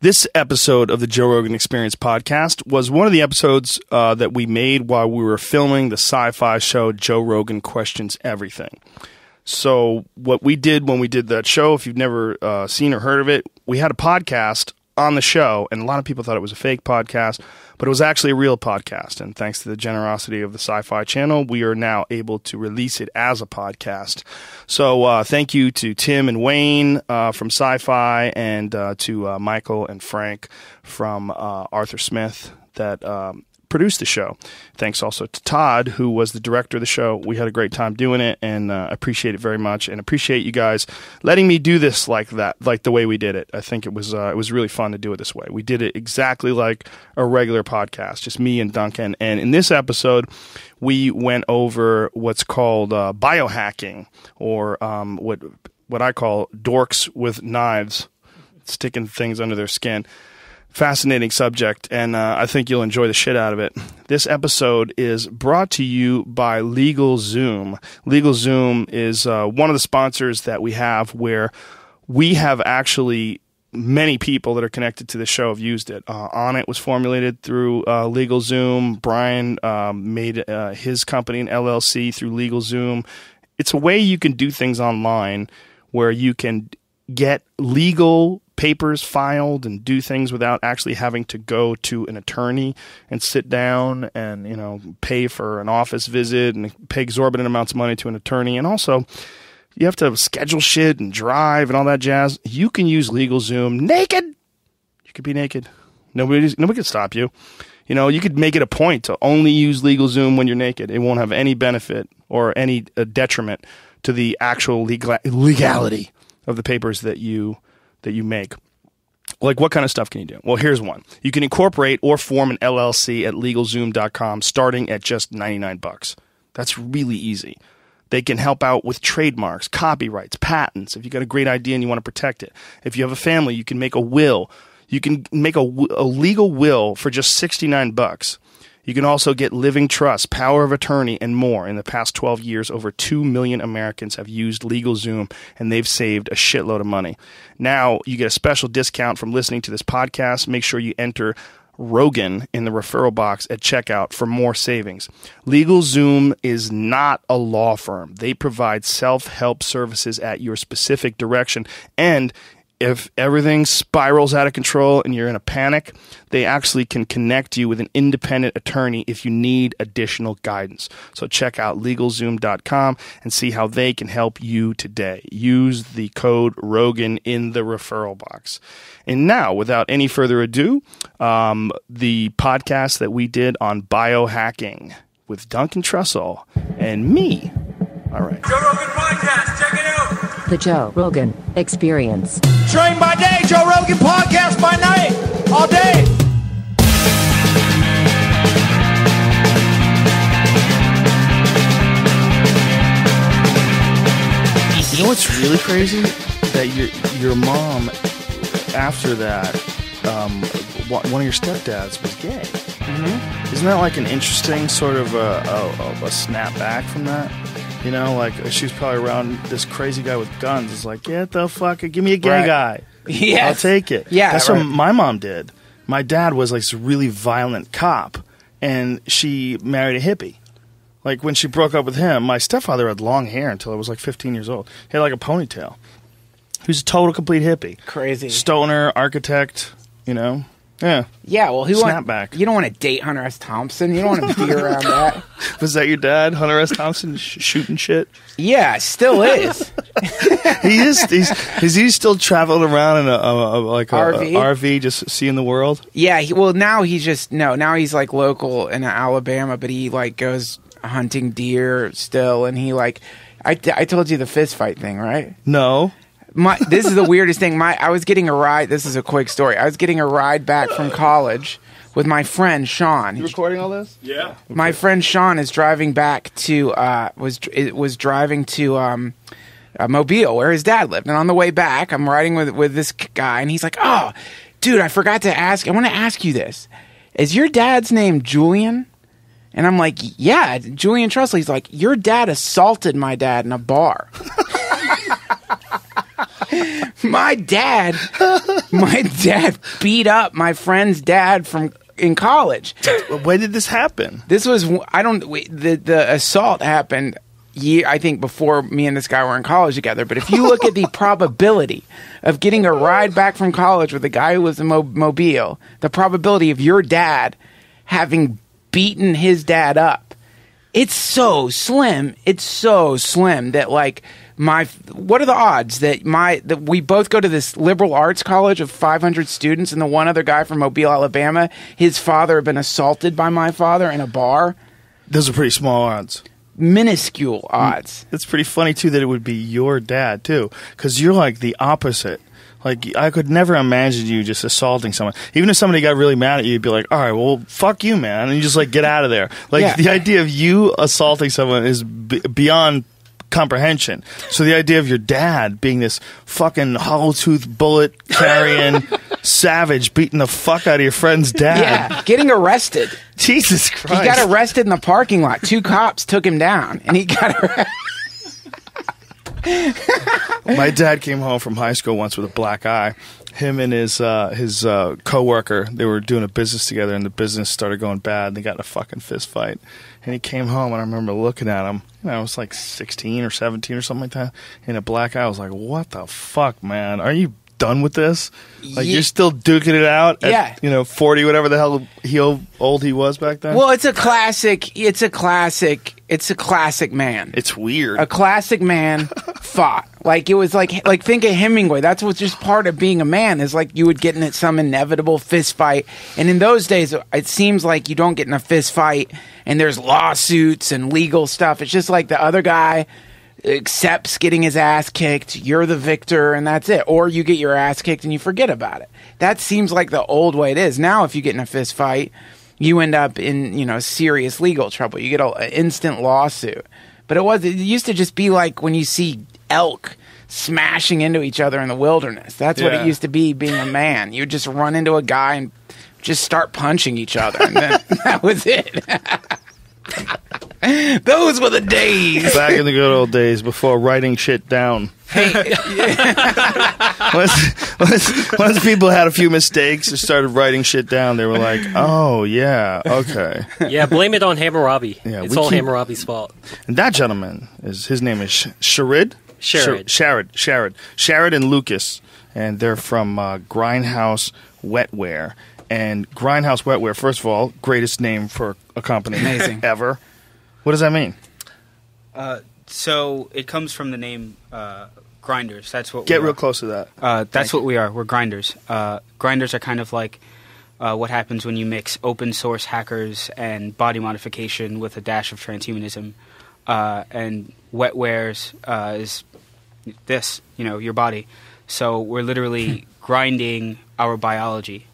This episode of the Joe Rogan Experience podcast was one of the episodes uh, that we made while we were filming the sci fi show Joe Rogan Questions Everything. So, what we did when we did that show, if you've never uh, seen or heard of it, we had a podcast on the show, and a lot of people thought it was a fake podcast, but it was actually a real podcast. And thanks to the generosity of the Sci Fi Channel, we are now able to release it as a podcast. So, uh, thank you to Tim and Wayne uh, from Sci Fi and uh, to uh, Michael and Frank from uh, Arthur Smith that um, produced the show. Thanks also to Todd, who was the director of the show. We had a great time doing it, and uh, appreciate it very much, and appreciate you guys letting me do this like that, like the way we did it. I think it was uh, it was really fun to do it this way. We did it exactly like a regular podcast, just me and Duncan. And in this episode, we went over what's called uh, biohacking, or um, what what I call dorks with knives, sticking things under their skin fascinating subject, and uh, I think you'll enjoy the shit out of it. This episode is brought to you by LegalZoom. LegalZoom is uh, one of the sponsors that we have where we have actually many people that are connected to the show have used it. Uh, it was formulated through uh, LegalZoom. Brian um, made uh, his company an LLC through LegalZoom. It's a way you can do things online where you can get legal papers filed and do things without actually having to go to an attorney and sit down and you know pay for an office visit and pay exorbitant amounts of money to an attorney. And also you have to schedule shit and drive and all that jazz. You can use LegalZoom naked. You could be naked. Nobody nobody can stop you. You know you could make it a point to only use LegalZoom when you're naked. It won't have any benefit or any uh, detriment to the actual legal- legality of the papers that you that you make. Like what kind of stuff can you do? Well, here's one. You can incorporate or form an LLC at legalzoom.com starting at just 99 bucks. That's really easy. They can help out with trademarks, copyrights, patents. If you got a great idea and you want to protect it. If you have a family, you can make a will. You can make a, a legal will for just 69 bucks. You can also get living trust, power of attorney, and more. In the past 12 years, over 2 million Americans have used LegalZoom, and they've saved a shitload of money. Now, you get a special discount from listening to this podcast. Make sure you enter Rogan in the referral box at checkout for more savings. LegalZoom is not a law firm. They provide self help services at your specific direction. And if everything spirals out of control and you're in a panic, they actually can connect you with an independent attorney if you need additional guidance. So check out legalzoom.com and see how they can help you today. Use the code Rogan in the referral box. And now, without any further ado, um, the podcast that we did on biohacking with Duncan Trussell and me. All right. Joe Rogan Podcast, check it out. The Joe Rogan Experience. Train by day, Joe Rogan Podcast by night, all day. You know what's really crazy? That your your mom, after that, um, one of your stepdads was gay. Mm-hmm. Isn't that like an interesting sort of a, a, a snap back from that? You know, like she was probably around this crazy guy with guns. It's like, get the fuck, give me a gay Right. guy. Yeah, I'll take it. Yeah, that's right. what my mom did. My dad was like this really violent cop, and she married a hippie. Like when she broke up with him, my stepfather had long hair until I was like 15 years old. He had like a ponytail. He was a total complete hippie. Crazy. Stoner, architect, you know? Yeah. Yeah, well, who want, Snapback. You don't want to date Hunter S. Thompson. You don't want to be around that. Was that your dad, Hunter S. Thompson, sh- shooting shit? Yeah, still is. He is. He's, is he still traveling around in a, a, a like a, RV? a RV, just seeing the world? Yeah, he, well, now he's just no. Now he's like local in Alabama, but he like goes hunting deer still, and he like. I, I told you the fist fight thing, right? No. My this is the weirdest thing. My I was getting a ride. This is a quick story. I was getting a ride back from college with my friend Sean. He- recording all this? Yeah. my friend Sean is driving back to uh, was was driving to um, uh, Mobile where his dad lived, and on the way back, I'm riding with with this guy, and he's like, "Oh, dude, I forgot to ask. I want to ask you this: Is your dad's name Julian?" And I'm like, "Yeah, Julian Trussell." He's like, "Your dad assaulted my dad in a bar." my dad, my dad beat up my friend's dad from in college. when did this happen? This was I don't wait, the the assault happened year I think before me and this guy were in college together. But if you look at the probability of getting a ride back from college with a guy who was in Mo- Mobile, the probability of your dad having beaten his dad up, it's so slim. It's so slim that like my what are the odds that my that we both go to this liberal arts college of 500 students and the one other guy from Mobile, Alabama, his father had been assaulted by my father in a bar. Those are pretty small odds. Minuscule odds. Mm, it's pretty funny too that it would be your dad too, because you're like the opposite. Like I could never imagine you just assaulting someone. Even if somebody got really mad at you, you'd be like, "All right, well, fuck you, man," and you just like get out of there. Like Yeah. the idea of you assaulting someone is b- beyond comprehension. So the idea of your dad being this fucking hollow tooth bullet carrying savage beating the fuck out of your friend's dad. Yeah, getting arrested. Jesus Christ. He got arrested in the parking lot. Two cops took him down, and he got arrested. My dad came home from high school once with a black eye. Him and his uh, his uh, coworker, they were doing a business together, and the business started going bad. And they got in a fucking fist fight. And he came home, and I remember looking at him. You know, I was like sixteen or seventeen or something like that. In a black eye, I was like, "What the fuck, man? Are you done with this? Like Ye- you're still duking it out? At, Yeah. you know, forty, whatever the hell he old he was back then. Well, it's a classic. It's a classic. It's a classic man. it's weird. a classic man fought. Like it was like like think of Hemingway. That's what's just part of being a man is like you would get in some inevitable fist fight. And in those days, it seems like you don't get in a fist fight and there's lawsuits and legal stuff. It's just like the other guy accepts getting his ass kicked. You're the victor, and that's it. Or you get your ass kicked and you forget about it. That seems like the old way it is. Now, if you get in a fist fight, you end up in you know serious legal trouble. You get a- an instant lawsuit. But it was it used to just be like when you see elk smashing into each other in the wilderness. That's what it used to be being a man. You would just run into a guy and just start punching each other, and then that was it. Those were the days. Back in the good old days before writing shit down. once, once, once people had a few mistakes and started writing shit down, they were like, "Oh yeah, okay." Yeah, blame it on Hammurabi. Yeah, it's all keep- Hammurabi's fault. And that gentleman is his name is Sh- Sharid. Sherrod. Sharad. Sharad. Sharad and Lucas, and they're from uh, Grindhouse Wetware. And Grindhouse Wetware, first of all, greatest name for a company Amazing. ever. What does that mean? Uh, so it comes from the name uh, grinders. That's what. Get we real are. close to that. Uh, that's Thank what we are. We're grinders. Uh, grinders are kind of like uh, what happens when you mix open source hackers and body modification with a dash of transhumanism. Uh, and wetwares uh, is this, you know, your body. So we're literally grinding our biology.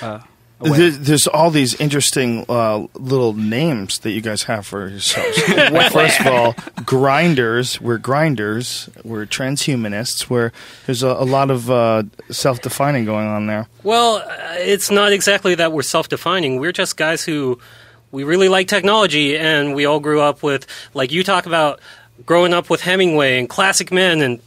Uh, away. There- There's all these interesting uh, little names that you guys have for yourselves. First of all, grinders. We're grinders. We're transhumanists. We're there's a, a lot of uh, self-defining going on there. Well, uh, it's not exactly that we're self-defining. We're just guys who we really like technology, and we all grew up with, like you talk about, growing up with Hemingway and classic men, and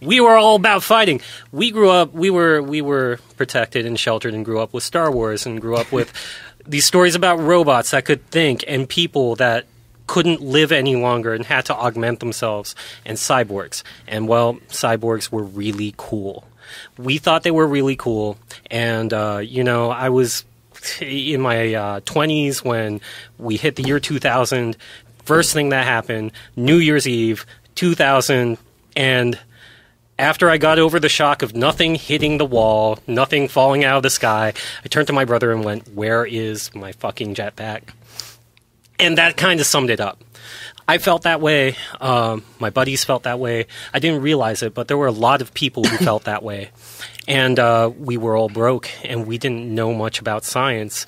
we were all about fighting. We grew up, we were we were protected and sheltered, and grew up with Star Wars, and grew up with these stories about robots that could think and people that couldn't live any longer and had to augment themselves, and cyborgs. And well, cyborgs were really cool. We thought they were really cool, and uh, you know, I was in my uh, 20s when we hit the year 2000. First thing that happened, New Year's Eve, 2000, and after I got over the shock of nothing hitting the wall, nothing falling out of the sky, I turned to my brother and went, Where is my fucking jetpack? And that kind of summed it up. I felt that way. Um, my buddies felt that way. I didn't realize it, but there were a lot of people who felt that way. And uh, we were all broke, and we didn't know much about science.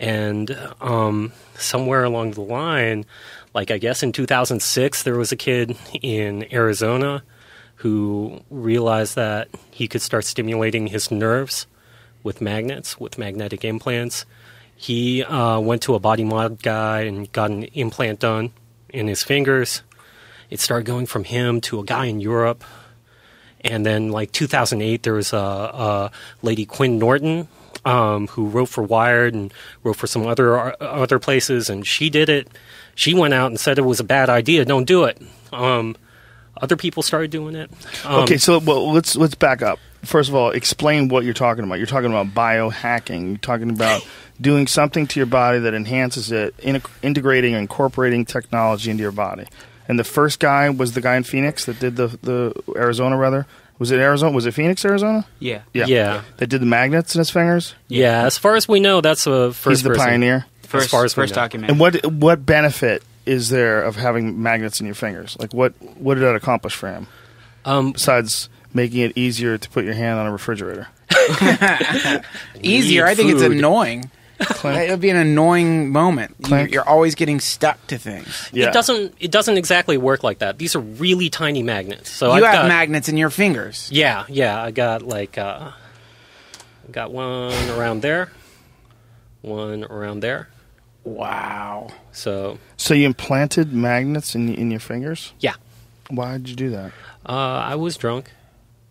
And um, somewhere along the line, like I guess in 2006, there was a kid in Arizona who realized that he could start stimulating his nerves with magnets, with magnetic implants. He uh, went to a body mod guy and got an implant done in his fingers. It started going from him to a guy in Europe. And then, like 2008, there was a, a lady Quinn Norton um, who wrote for Wired and wrote for some other other places, and she did it. She went out and said it was a bad idea. Don't do it. Um, other people started doing it. Um, okay, so well, let's let's back up. First of all, explain what you're talking about. You're talking about biohacking. You're talking about doing something to your body that enhances it, in, integrating, incorporating technology into your body. And the first guy was the guy in Phoenix that did the the Arizona rather. Was it Arizona? Was it Phoenix, Arizona? Yeah. Yeah. Yeah. That did the magnets in his fingers. Yeah, as far as we know, that's a first. He's the person. pioneer. First, as far as first document. And what what benefit is there of having magnets in your fingers? Like what what did that accomplish for him? Um, Besides making it easier to put your hand on a refrigerator. Easier. I think it's food. annoying. It would be an annoying moment. You, Clink. you're always getting stuck to things. Yeah. It doesn't. It doesn't exactly work like that. These are really tiny magnets. So you I've have got, magnets in your fingers. Yeah, yeah. I got like uh, got one around there, one around there. Wow. So So you implanted magnets in in your fingers? yeah, Why did you do that? uh, I was drunk.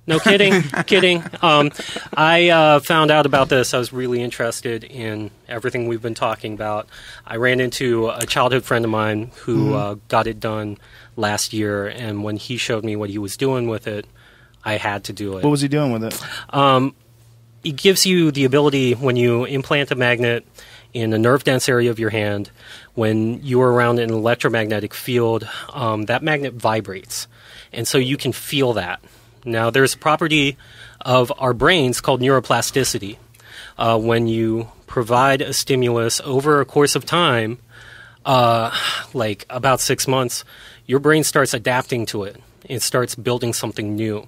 No kidding, kidding. Um, I uh, found out about this. I was really interested in everything we've been talking about. I ran into a childhood friend of mine who uh, got it done last year, and when he showed me what he was doing with it, I had to do it. What was he doing with it? it gives you the ability when you implant a magnet in a nerve dense area of your hand, when you are around an electromagnetic field, um, that magnet vibrates. And so you can feel that. Now, there's a property of our brains called neuroplasticity. Uh, when you provide a stimulus over a course of time, uh, like about six months, your brain starts adapting to it. It starts building something new.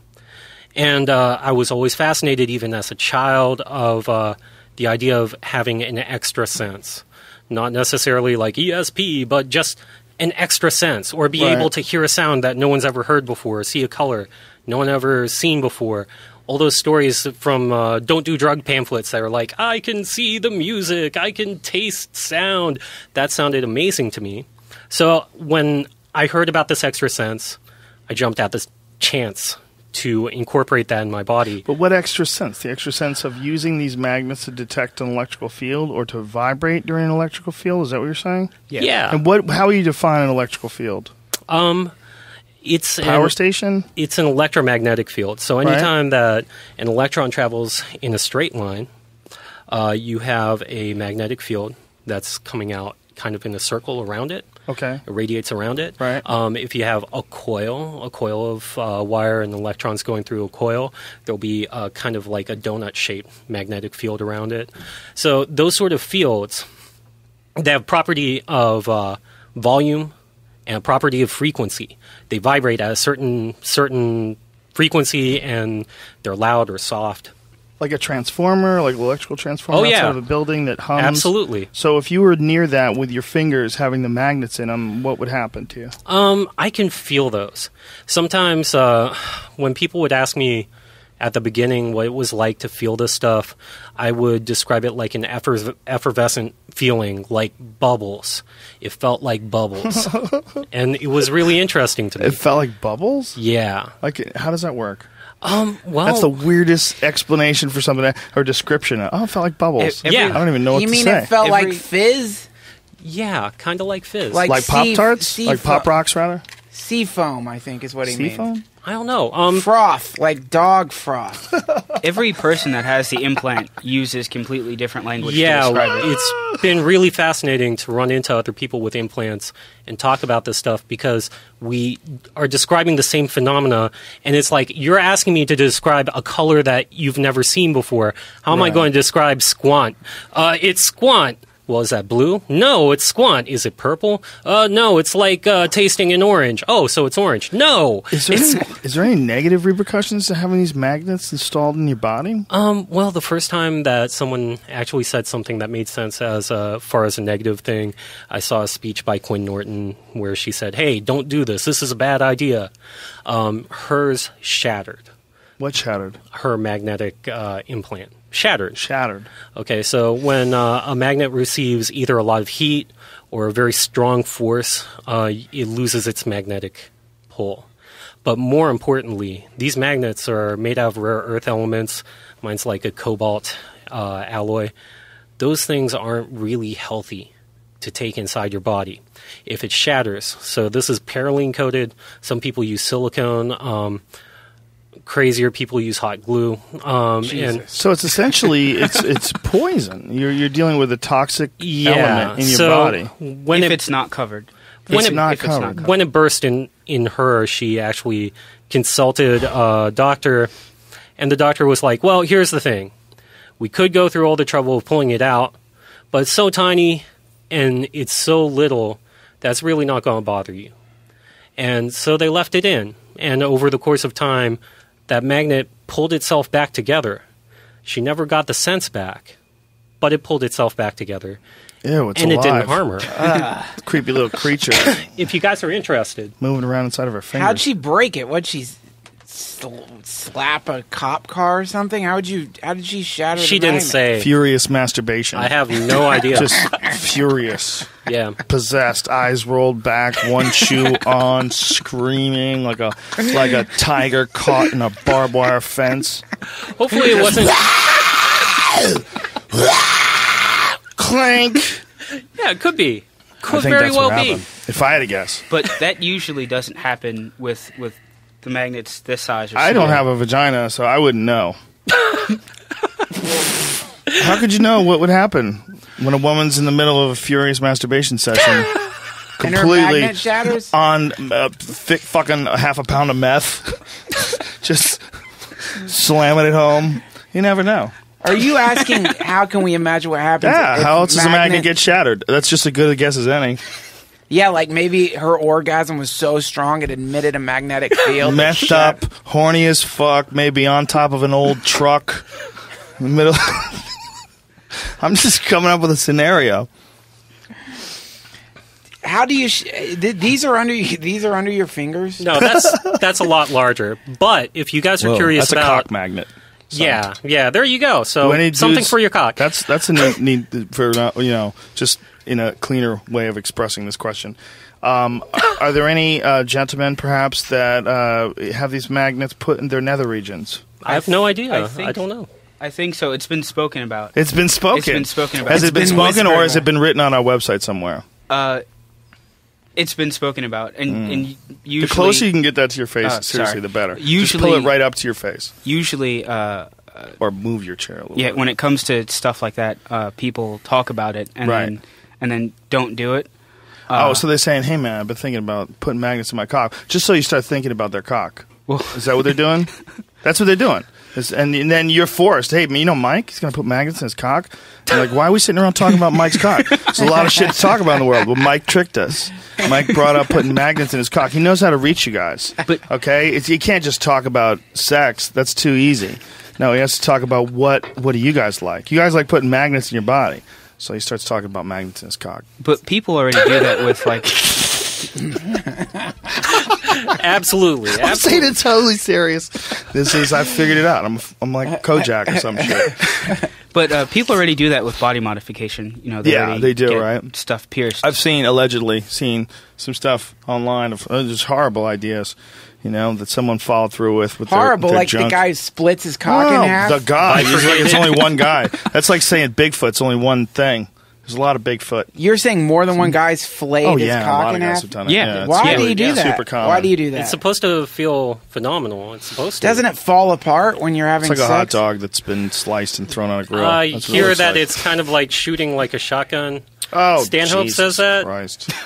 And uh, I was always fascinated, even as a child, of uh, the idea of having an extra sense. Not necessarily like ESP, but just an extra sense, or be Right. able to hear a sound that no one's ever heard before, see a color no one ever seen before. All those stories from uh, don't do drug pamphlets that are like, I can see the music, I can taste sound. That sounded amazing to me. So when I heard about this extra sense, I jumped at this chance to incorporate that in my body. But what extra sense? The extra sense of using these magnets to detect an electrical field or to vibrate during an electrical field? Is that what you're saying? Yeah. And what? How do you define an electrical field? Um, it's Power an, station? it's an electromagnetic field. So anytime that an electron travels in a straight line, uh, you have a magnetic field that's coming out kind of in a circle around it. Okay. It radiates around it. Right. Um, if you have a coil, a coil of uh, wire and electrons going through a coil, there'll be uh, kind of like a donut shaped magnetic field around it. So those sort of fields, they have property of uh, volume and a property of frequency. They vibrate at a certain certain frequency, and they're loud or soft. Like a transformer, like an electrical transformer Oh, outside yeah. of a building that hums? Absolutely. So if you were near that with your fingers having the magnets in them, what would happen to you? Um, I can feel those. Sometimes uh, when people would ask me at the beginning what it was like to feel this stuff, I would describe it like an effer- effervescent feeling, like bubbles. It felt like bubbles, and it was really interesting to me. It felt like bubbles? yeah. Like, how does that work? Um. Well, That's the weirdest explanation for something that, or description. Oh, it felt like bubbles. Every- Yeah. I don't even know what you mean say. it felt Every- like fizz? yeah, kind of like fizz. Like- like sea- Pop Tarts? Like Pop Rocks, rather? Sea foam, I think, is what he Sea means. foam? I don't know. Um. Froth, like dog froth. Every person that has the implant uses completely different language to Yeah, describe it. it's been really fascinating to run into other people with implants and talk about this stuff because we are describing the same phenomena, and it's like you're asking me to describe a color that you've never seen before. How am I going to describe squant? Uh, it's squant. Well, is that blue? No, it's squant. Is it purple? Uh, no, it's like uh, tasting an orange. Oh, so it's orange. No, Is there, any, is there any negative repercussions to having these magnets installed in your body? Um, well, the first time that someone actually said something that made sense as uh, far as a negative thing, I saw a speech by Quinn Norton where she said, "Hey, don't do this. This is a bad idea." Um, hers shattered. What shattered? Her magnetic uh, implant shattered. Shattered. Okay, so when uh, a magnet receives either a lot of heat or a very strong force, uh, it loses its magnetic pull. But more importantly, these magnets are made out of rare earth elements. Mine's like a cobalt uh, alloy. Those things aren't really healthy to take inside your body if it shatters. So this is parylene coated. Some people use silicone. Um, crazier people use hot glue. Um, and So it's essentially it's it's poison. You're you're dealing with a toxic yeah, element in your so body. when if it it's not covered. when it's it- not if it's not covered. covered. when it burst in in her, she actually consulted a doctor, and the doctor was like, "Well, here's the thing: we could go through all the trouble of pulling it out, but it's so tiny and it's so little that's really not going to bother you." And so they left it in, and over the course of time, that magnet pulled itself back together. She never got the sense back, but it pulled itself back together, Ew, it's and alive. it didn't harm her. Creepy little creature if you guys are interested, moving around inside of her fingers. How'd she break it? What'd she sl- slap a cop car or something? How would you? How did she shatter? she the didn't magnet? say. Furious masturbation. I have no idea. just furious, yeah. possessed, eyes rolled back, one shoe on, screaming like a like a tiger caught in a barbed wire fence. Hopefully it wasn't. Clank. Yeah, it could be. I Could think very that's well what be. If I had to guess, But that usually doesn't happen with with the magnets this size. Or I don't have a vagina, so I wouldn't know. How could you know what would happen when a woman's in the middle of a furious masturbation session, completely magnet shatters. on uh, thick fucking half a pound of meth, just slamming it home? You never know. Are you asking how can we imagine what happens? Yeah, if how else does a magnet get shattered? That's just as good a guess as any. Yeah, like maybe her orgasm was so strong it emitted a magnetic field. that Methed up, horny as fuck, maybe on top of an old truck in the middle. I'm just coming up with a scenario. How do you? Sh- th- these are under these are under your fingers. No, that's that's a lot larger. But if you guys are Whoa, curious that's a about, cock magnet. yeah, yeah, there you go. So Do any something dudes- for your cock. That's that's a neat, neat for uh, you know just in a cleaner way of expressing this question. Um, are there any uh, gentlemen perhaps that uh, have these magnets put in their nether regions? I have no idea. I think, I, think- don't know. I think so. It's been spoken about. It's been spoken. It's been spoken about. Has It's it been, been spoken, or has it been written on our website somewhere? Uh, it's been spoken about, and, and usually Mm. The closer you can get that to your face, Oh, seriously, sorry. the better. Just Usually- pull it right up to your face, usually uh, or move your chair a little. yeah bit. when it comes to stuff like that, uh, people talk about it and Right. then and then don't do it. Uh, oh, so they're saying, "Hey, man, I've been thinking about putting magnets in my cock," just so you start thinking about their cock. Well- Is that what they're doing? That's what they're doing. And, and then you're forced. Hey, you know, Mike, he's going to put magnets in his cock. You're like, why are we sitting around talking about Mike's cock? There's a lot of shit to talk about in the world. But Mike tricked us. Mike brought up putting magnets in his cock. He knows how to reach you guys. But- okay, it's, you can't just talk about sex. That's too easy. No, he has to talk about what what do you guys like? You guys like putting magnets in your body. So he starts talking about magnets in his cock. but people already do that with like Absolutely. I'm saying it totally serious. This is I figured it out. I'm I'm like Kojak or some shit. But uh, people already do that with body modification. You know, they Yeah, they do, get right? Stuff pierced. I've seen allegedly seen some stuff online of uh, just horrible ideas. You know that someone followed through with with Horrible, their like the guy who splits his cock Oh, in half. The guy. Usually it's only one guy. That's like saying Bigfoot's only one thing. There's a lot of Bigfoot. You're saying more than one guy's flayed Oh his yeah, a cock lot in of guys half. have done it. Yeah. it's Why super- do you do yeah, that? Super common. Why do you do that? It's supposed to feel phenomenal. It's supposed to. Doesn't it fall apart when you're having It's like a sex? hot dog that's been sliced and thrown on a grill. I That's what it hear looks that like. it's kind of like shooting like a shotgun. Oh, Stanhope Jesus says that. Christ.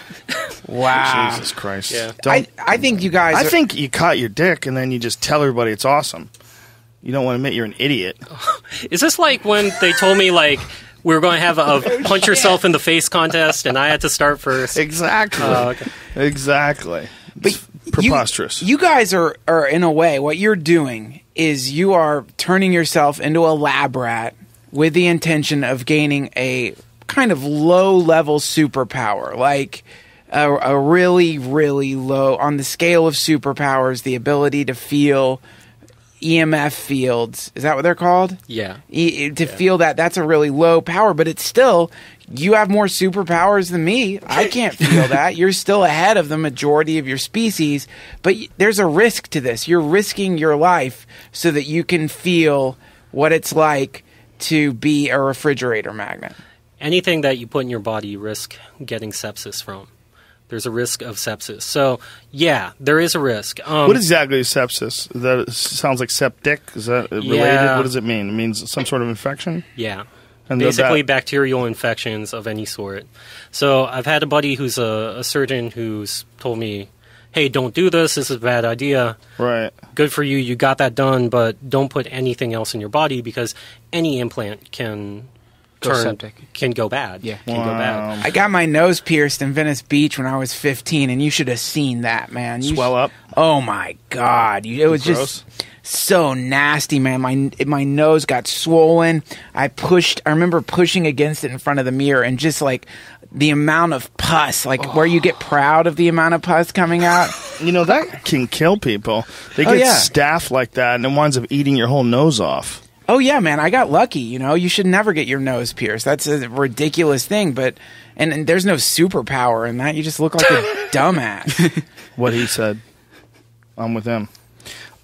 Wow. Jesus Christ. Yeah. Don't, I, I think you guys. I are- think you caught your dick and then you just tell everybody it's awesome. You don't want to admit you're an idiot. Is this like when they told me like we were going to have a oh, punch yourself in the face contest and I had to start first? Exactly. Oh, okay. Exactly. But It's preposterous. You, you guys are, are, in a way, what you're doing is you are turning yourself into a lab rat with the intention of gaining a kind of low level superpower. Like a, a really, really low, on the scale of superpowers, the ability to feel EMF fields. Is that what they're called? Yeah. E- to feel that that's a really low power, but it's still you have more superpowers than me. I can't feel that. You're still ahead of the majority of your species, but y- there's a risk to this. You're risking your life so that you can feel what it's like to be a refrigerator magnet. anything that you put in your body, you risk getting sepsis from. There's a risk of sepsis. So, yeah, there is a risk. Um, What exactly is sepsis? That sounds like septic. Is that related? Yeah. What does it mean? It means some sort of infection. Yeah. And Basically, bacterial infections of any sort. So, I've had a buddy who's a, a surgeon who's told me, hey, don't do this. This is a bad idea. Right. Good for you. You got that done, but don't put anything else in your body because any implant can Go turn, septic. can go bad. Yeah. Can go bad. I got my nose pierced in Venice Beach when I was 15, and you should have seen that, man. You Swell sh- up? Oh my god, You- it was Gross? just so nasty, man. My my nose got swollen. I pushed. I remember pushing against it in front of the mirror, and just like the amount of pus, like where you get oh. proud of the amount of pus coming out. You know that can kill people. They Oh, get yeah. staph like that, and it winds up eating your whole nose off. Oh yeah, man, I got lucky. You know, you should never get your nose pierced. That's a ridiculous thing, but and, and there's no superpower in that. You just look like a dumbass. What he said. I'm with him.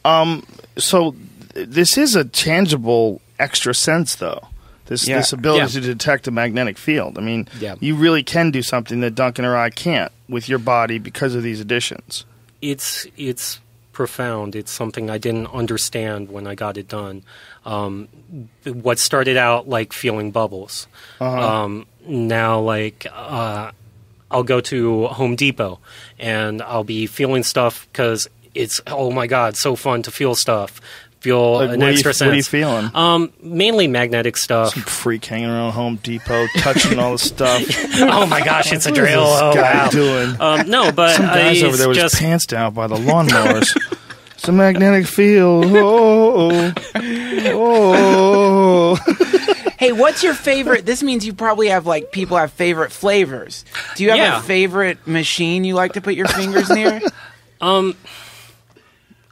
Um. So th- this is a tangible extra sense, though. This Yeah. this ability Yeah. to detect a magnetic field. I mean, Yeah. you really can do something that Duncan or I can't with your body because of these additions. it's it's profound. It's something I didn't understand when I got it done. Um, what started out like feeling bubbles, um, now like uh, I'll go to Home Depot and I'll be feeling stuff because it's oh my god, so fun to feel stuff. Feel Like, an what, are you, extra what are you feeling? Um, mainly magnetic stuff. Some freak hanging around Home Depot, touching all the stuff. oh my gosh, it's a What is drill. this Oh guy wow. doing? Um, no, but Some uh, guys over there with just his pants down by the lawnmowers. it's a magnetic field. Oh, oh, oh. Hey, what's your favorite? This means you probably have like people have favorite flavors. Do you have Yeah. a favorite machine you like to put your fingers near?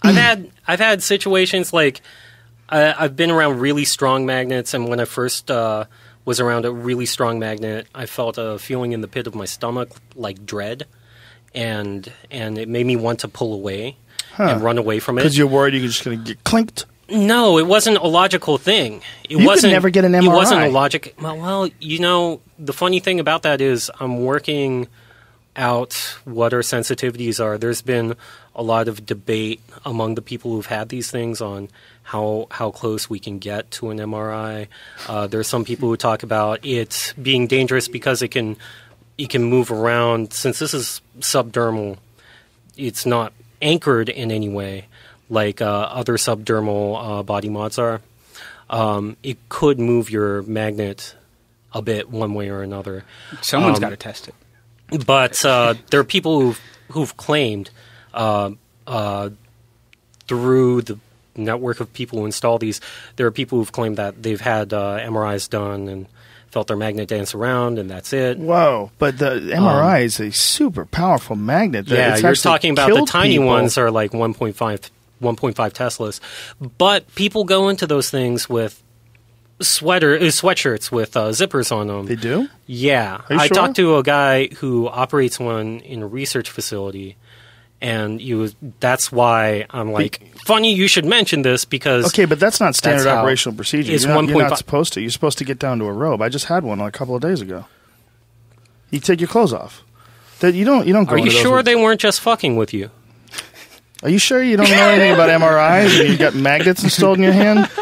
I've had I've had situations like I, I've been around really strong magnets, and when I first uh, was around a really strong magnet, I felt a feeling in the pit of my stomach like dread, and and it made me want to pull away and run away from it. Because you're worried you're just going to get clinked. No, it wasn't a logical thing. It could wasn't. never get an MRI. It wasn't a logic. Well, well, you know, the funny thing about that is I'm working out what our sensitivities are. There's been a lot of debate among the people who've had these things on how how close we can get to an MRI. Uh, there's some people who talk about it being dangerous because it can it can move around. Since this is subdermal, it's not anchored in any way like uh, other subdermal uh, body mods are. Um, it could move your magnet a bit one way or another. Someone's Um, got to test it. But uh, there are people who've, who've claimed uh, uh, through the network of people who install these, there are people who've claimed that they've had uh, MRIs done and felt their magnet dance around, and that's it. Whoa. But the MRI is a super powerful magnet. Yeah, you're talking about the tiny people. ones are like 1.5 1.5 Teslas. But people go into those things with sweater uh, sweatshirts with uh, zippers on them. They do? Yeah, I sure? talked to a guy who operates one in a research facility, and you was, that's why I'm like, funny you should mention this because Okay, but that's not standard That's operational procedure. it's You're not, you're not 1.5 supposed to. You're supposed to get down to a robe. I just had one a couple of days ago. You take your clothes off. That you don't. You don't go. Are you sure they weren't just fucking with you? Are you sure you don't know anything about MRIs and you've got magnets installed in your hand?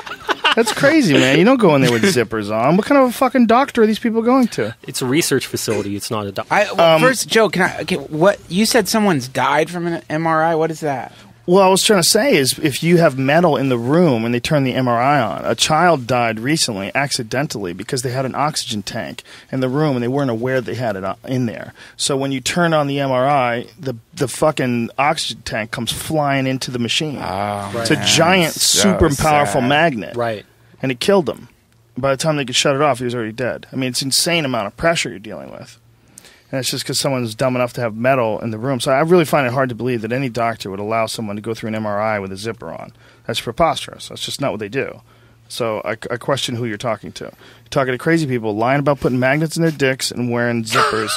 That's crazy, man. You don't go in there with zippers on. What kind of a fucking doctor are these people going to? It's a research facility. It's not a doctor. I well, Um, first, Joe, can I? Okay, what you said? Someone's died from an MRI. What is that? Well, I was trying to say is if you have metal in the room and they turn the MRI on, a child died recently accidentally because they had an oxygen tank in the room and they weren't aware they had it uh, in there. So when you turn on the MRI, the the fucking oxygen tank comes flying into the machine. it's a giant, so super powerful sad. magnet, right. and it killed him. By the time they could shut it off, he was already dead. I mean, it's insane amount of pressure you're dealing with. And it's just because someone's dumb enough to have metal in the room. So I really find it hard to believe that any doctor would allow someone to go through an MRI with a zipper on. That's preposterous. That's just not what they do. So I, I question who you're talking to. You're talking to crazy people lying about putting magnets in their dicks and wearing zippers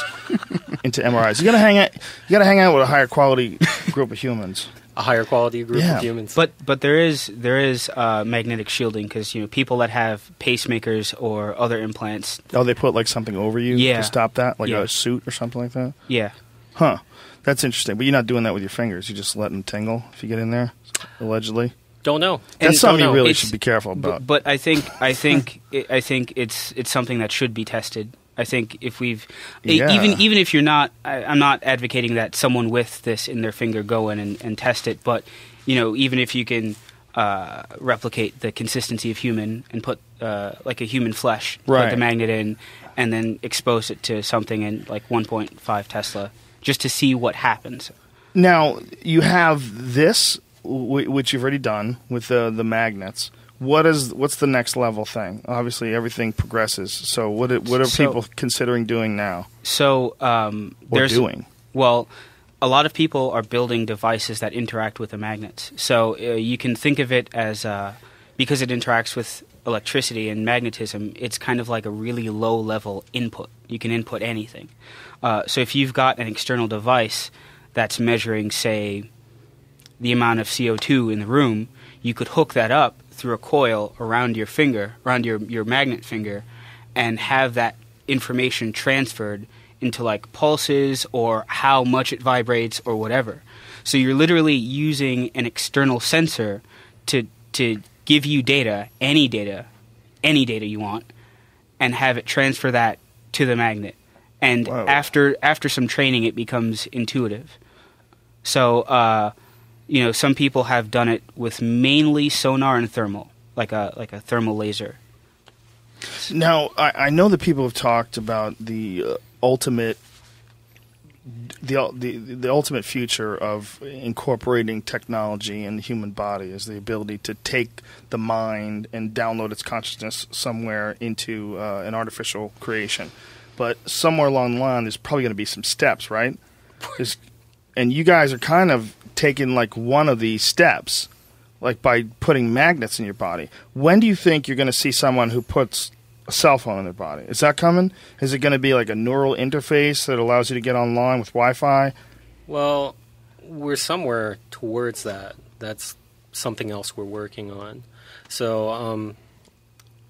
into MRIs. You gotta hang out. You gotta hang out with a higher quality group of humans. A higher quality group Yeah. of humans. But but there is there is uh, magnetic shielding because you know people that have pacemakers or other implants. Oh, they put like something over you Yeah. to stop that, like Yeah. a suit or something like that. Yeah, Huh. That's interesting. But you're not doing that with your fingers. You just let them tingle if you get in there, allegedly. don't know. That's And- something don't you really It's- should be careful about. but, but I think I think I think it's it's something that should be tested. I think if we've Yeah. even even if you're not, I, I'm not advocating that someone with this in their finger go in and, and test it. But you know, even if you can uh, replicate the consistency of human and put uh, like a human flesh, Right. put the magnet in, and then expose it to something in like 1.5 Tesla, just to see what happens. Now you have this, w- which you've already done with the the magnets. What is what's the next level thing? Obviously, everything progresses. So what it- what are So- people considering doing now So um, or doing? Well, a lot of people are building devices that interact with the magnets. So uh, you can think of it as uh, because it interacts with electricity and magnetism, it's kind of like a really low level input. You can input anything. Uh, so if you've got an external device that's measuring, say, the amount of CO2 in the room, you could hook that up through a coil around your finger, around your, your magnet finger, and have that information transferred into like pulses or how much it vibrates or whatever. So you're literally using an external sensor to to give you data, any data, any data you want, and have it transfer that to the magnet. And Whoa. after after some training, it becomes intuitive. So, uh, you know, some people have done it with mainly sonar and thermal, like a like a thermal laser. Now I, I know that people have talked about the uh, ultimate. The, the the ultimate future of incorporating technology in the human body is the ability to take the mind and download its consciousness somewhere into uh, an artificial creation. But somewhere along the line, there's probably going to be some steps, right? There's, and you guys are kind of taking like one of these steps, like by putting magnets in your body. When do you think you're going to see someone who puts a cell phone in their body? Is that coming? Is it going to be like a neural interface that allows you to get online with Wi-Fi? Well, we're somewhere towards that. That's something else we're working on. So, um,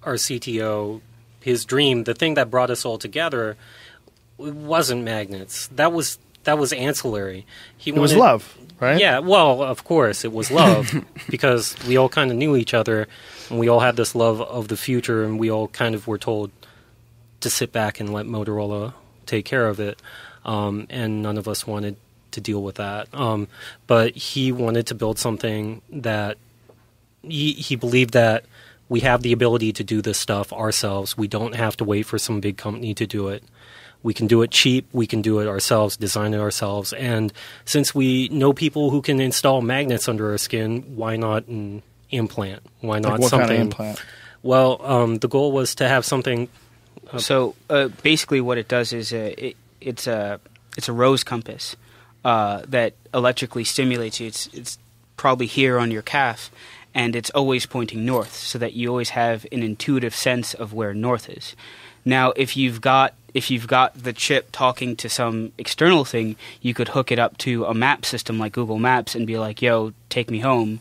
our CTO, his dream, the thing that brought us all together, wasn't magnets. That was that was ancillary. He It was love, right? Yeah, well, of course, it was love because we all kind of knew each other and we all had this love of the future and we all kind of were told to sit back and let Motorola take care of it. Um, and none of us wanted to deal with that. Um, but he wanted to build something that he, he believed that we have the ability to do this stuff ourselves. We don't have to wait for some big company to do it. We can do it cheap. We can do it ourselves, design it ourselves. And since we know people who can install magnets under our skin, why not an implant? Why not Like what something? kind of implant? Well, um, the goal was to have something. So uh, basically, what it does is uh, it, it's a it's a rose compass uh, that electrically stimulates you. It's it's probably here on your calf, and it's always pointing north, so that you always have an intuitive sense of where north is. Now, if you've got if you've got the chip talking to some external thing, you could hook it up to a map system like Google Maps and be like, "Yo, take me home."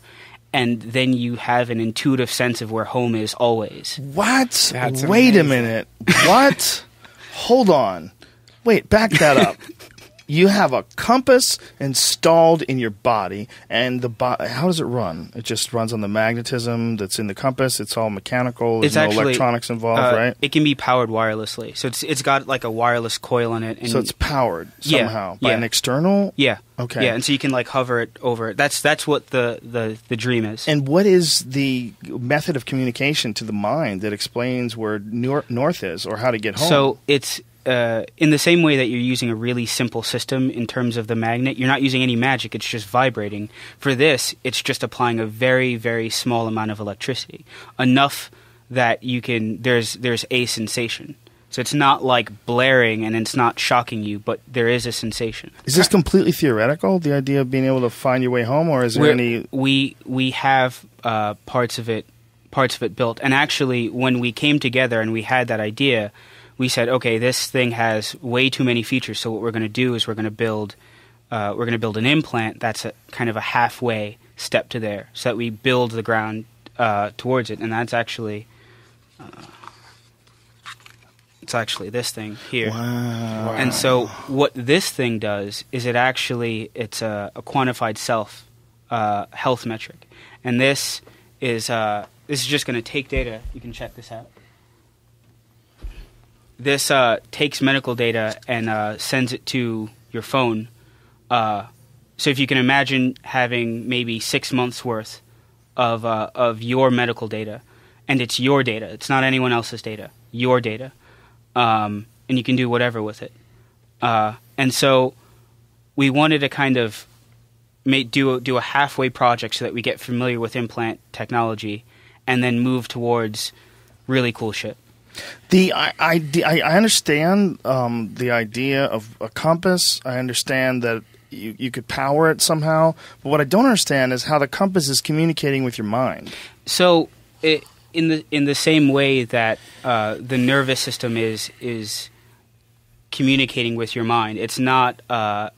And then you have an intuitive sense of where home is always. What? That's Wait a minute. What? Hold on. Wait, back that up. you have a compass installed in your body, and the bo- how does it run? It just runs on the magnetism that's in the compass. It's all mechanical. There's It's no actually, electronics involved, uh, right? It can be powered wirelessly, so it's it's got like a wireless coil in it. And so it's powered Yeah, somehow by yeah. an external. yeah, Okay. yeah, and so you can like hover it over it. That's that's what the the the dream is. And what is the method of communication to the mind that explains where nor- north is or how to get home? So it's uh, in the same way that you're using a really simple system in terms of the magnet. You're not using any magic; it's just vibrating. For this, it's just applying a very very small amount of electricity, enough that you can there's there's a sensation. So it's not like blaring and it's not shocking you, but there is a sensation. Is this completely theoretical? The idea of being able to find your way home, or is there We're- any? we we have uh, parts of it parts of it built and actually when we came together and we had that idea we said okay this thing has way too many features so what we're going to do is we're going to build uh, we're going to build an implant that's a kind of a halfway step to there so that we build the ground uh, towards it and that's actually uh, it's actually this thing here Wow. and so what this thing does is it actually it's a, a quantified self uh, health metric, and this is uh, this is just going to take data. You can check this out. This uh, takes medical data and uh, sends it to your phone. Uh, so if you can imagine having maybe six months worth of uh, of your medical data, and it's your data. It's not anyone else's data. Your data, um, and you can do whatever with it. Uh, and so we wanted to kind of make, do do a halfway project so that we get familiar with implant technology, and then move towards really cool shit. The I, I, I understand um, the idea of a compass. I understand that you, you could power it somehow. But what I don't understand is how the compass is communicating with your mind. So, it, in the in the same way that uh, the nervous system is is communicating with your mind, it's not uh,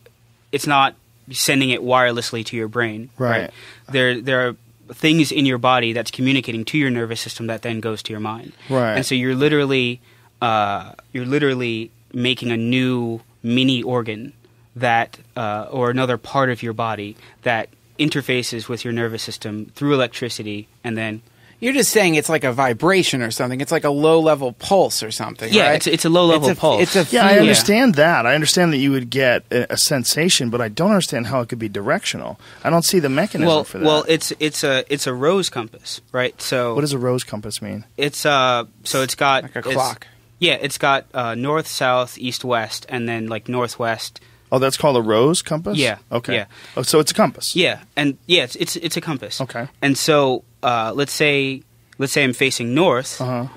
it's not sending it wirelessly to your brain. Right. There there are things in your body that's communicating to your nervous system that then goes to your mind. Right. And so you're literally uh, you're literally making a new mini organ that uh, or another part of your body that interfaces with your nervous system through electricity and then You're just saying it's like a vibration or something. It's like a low level pulse or something. Yeah, right? it's- it's a low-level It's a- pulse. It's a Yeah, I feel. understand that. I understand that you would get a, a sensation, but I don't understand how it could be directional. I don't see the mechanism well for that. well it's it's a it's a rose compass right so what does a rose compass mean? it's uh so it's got Like a it's- clock. yeah it's got uh, north south east west and then like northwest Oh, that's called a rose compass. Yeah, Okay. yeah. Oh, so it's a compass. Yeah, and yeah, it's it's, it's a compass. Okay. And so uh, let's say let's say I'm facing north, Uh huh.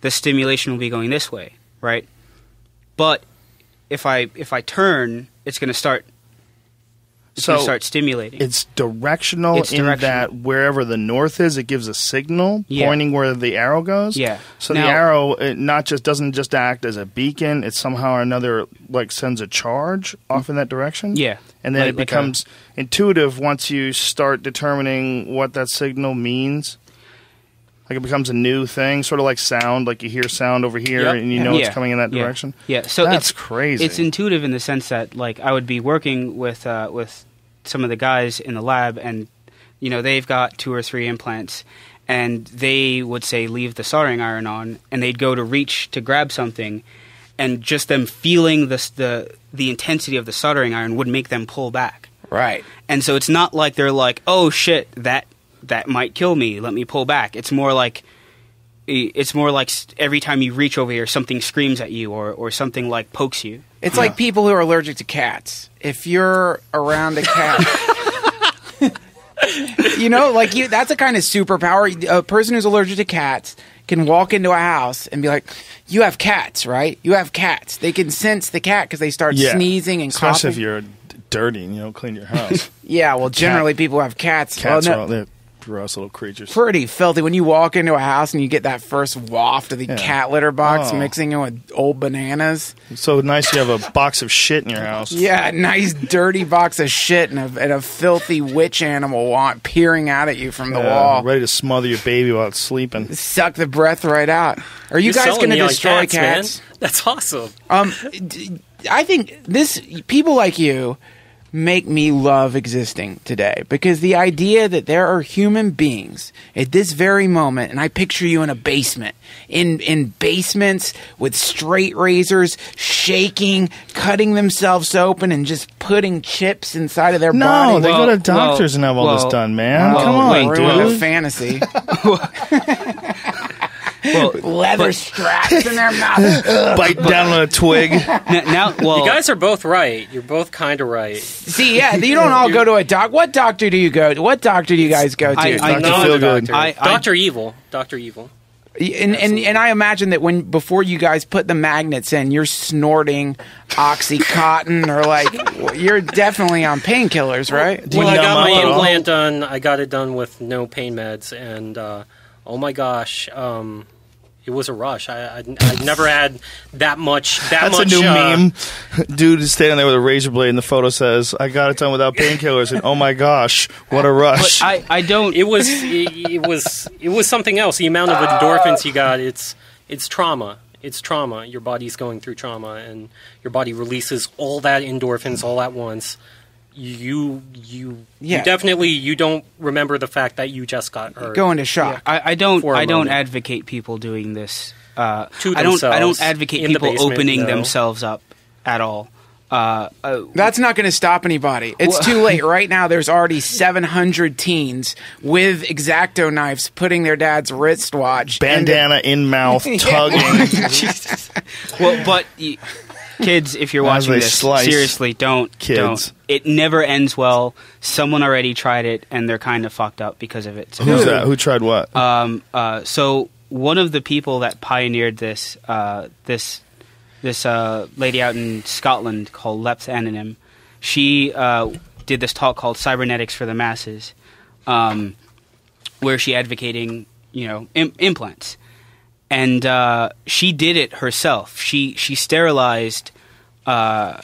the stimulation will be going this way, right? But if I if I turn, it's going to start. It's So to start stimulating. It's directional It's in directional. that wherever the north is, it gives a signal Yeah. pointing where the arrow goes. Yeah. So the arrow it not just doesn't just act as a beacon; it somehow or another like sends a charge off in that direction. Yeah. And then Like- it like a- becomes intuitive once you start determining what that signal means. Like it becomes a new thing, sort of like sound. Like you hear sound over here, Yep. and you know yeah. it's coming in that yeah. direction. Yeah. So That's it's crazy. It's intuitive in the sense that like I would be working with uh, with some of the guys in the lab, and you know they've got two or three implants, and they would say leave the soldering iron on, and they'd go to reach to grab something, and just them feeling the the the intensity of the soldering iron would make them pull back. Right. And so it's not like they're like, "Oh shit, that that might kill me. Let me pull back." It's more like it's more like every time you reach over here, something screams at you, or or something like pokes you. It's like people who are allergic to cats. If you're around a cat, you know, like you, that's a kind of superpower. A person who's allergic to cats can walk into a house and be like, "You have cats, right? You have cats." They can sense the cat because they start yeah. sneezing and especially coughing. if you're dirty and you don't clean your house. yeah, well, generally people who have cats. Cats well, are no, all, they're gross little creatures. pretty filthy. When you walk into a house and you get that first waft of the Yeah. cat litter box Oh. mixing in with old bananas. so nice you have a box of shit in your house. Yeah, a nice dirty box of shit and a, and a filthy witch animal want peering out at you from the Yeah, wall. ready to smother your baby while it's sleeping. Suck the breath right out. Are you You're guys going to me on destroy cats, cats? That's awesome. Um, d- I think this people like you make me love existing today. Because the idea that there are human beings at this very moment and I picture you in a basement in in basements with straight razors shaking cutting themselves open and just putting chips inside of their No, body. they Well- go to doctors well- and have all well- this done, man. well, Come on, wait, ruin a fantasy Well, leather straps in their mouth Bite down on a twig. n- now, well, You guys are both right. You're both kind of right. See, yeah, you don't all go to a doc. What doctor do you go? to? What doctor do you guys go to? I- I Dr. know doctor. I- I- Doctor Evil. Doctor Evil. And, and and I imagine that when before you guys put the magnets in, you're snorting oxycontin or like you're definitely on painkillers, right? Do well, I got my implant done. I got it done with no pain meds, and uh, oh my gosh, um, it was a rush. I, I I never had that much. That That's much. a new uh, meme. Dude is standing there with a razor blade, and the photo says, "I got it done without painkillers." And oh my gosh, what a But rush! I, I don't. It was it, it was it was something else. The amount of endorphins you got, it's it's trauma. It's trauma. Your body's going through trauma, and your body releases all that endorphins all at once. You you Yeah. you definitely you don't remember the fact that you just got hurt. Go into shock. I, I don't. For a I don't moment. advocate people doing this. Uh, To I don't. I don't advocate in the people basement, opening no. themselves up at all. Uh, uh, That's not going to stop anybody. It's too late. Right now, there's already 700 teens with exacto knives putting their dad's wristwatch. Bandana in mouth, tugging. well, but y- kids, if you're watching this, slice seriously, don't. kids. Don't. It never ends well. Someone already tried it, and they're kind of fucked up because of it. So Who's that? Who tried what? Um, uh, so one of the people that pioneered this, uh, this, this uh, lady out in Scotland called Lepht Anonym, she uh, did this talk called Cybernetics for the Masses, um, where she advocating, you know, Im- implants, and uh, she did it herself. She she sterilized. Uh,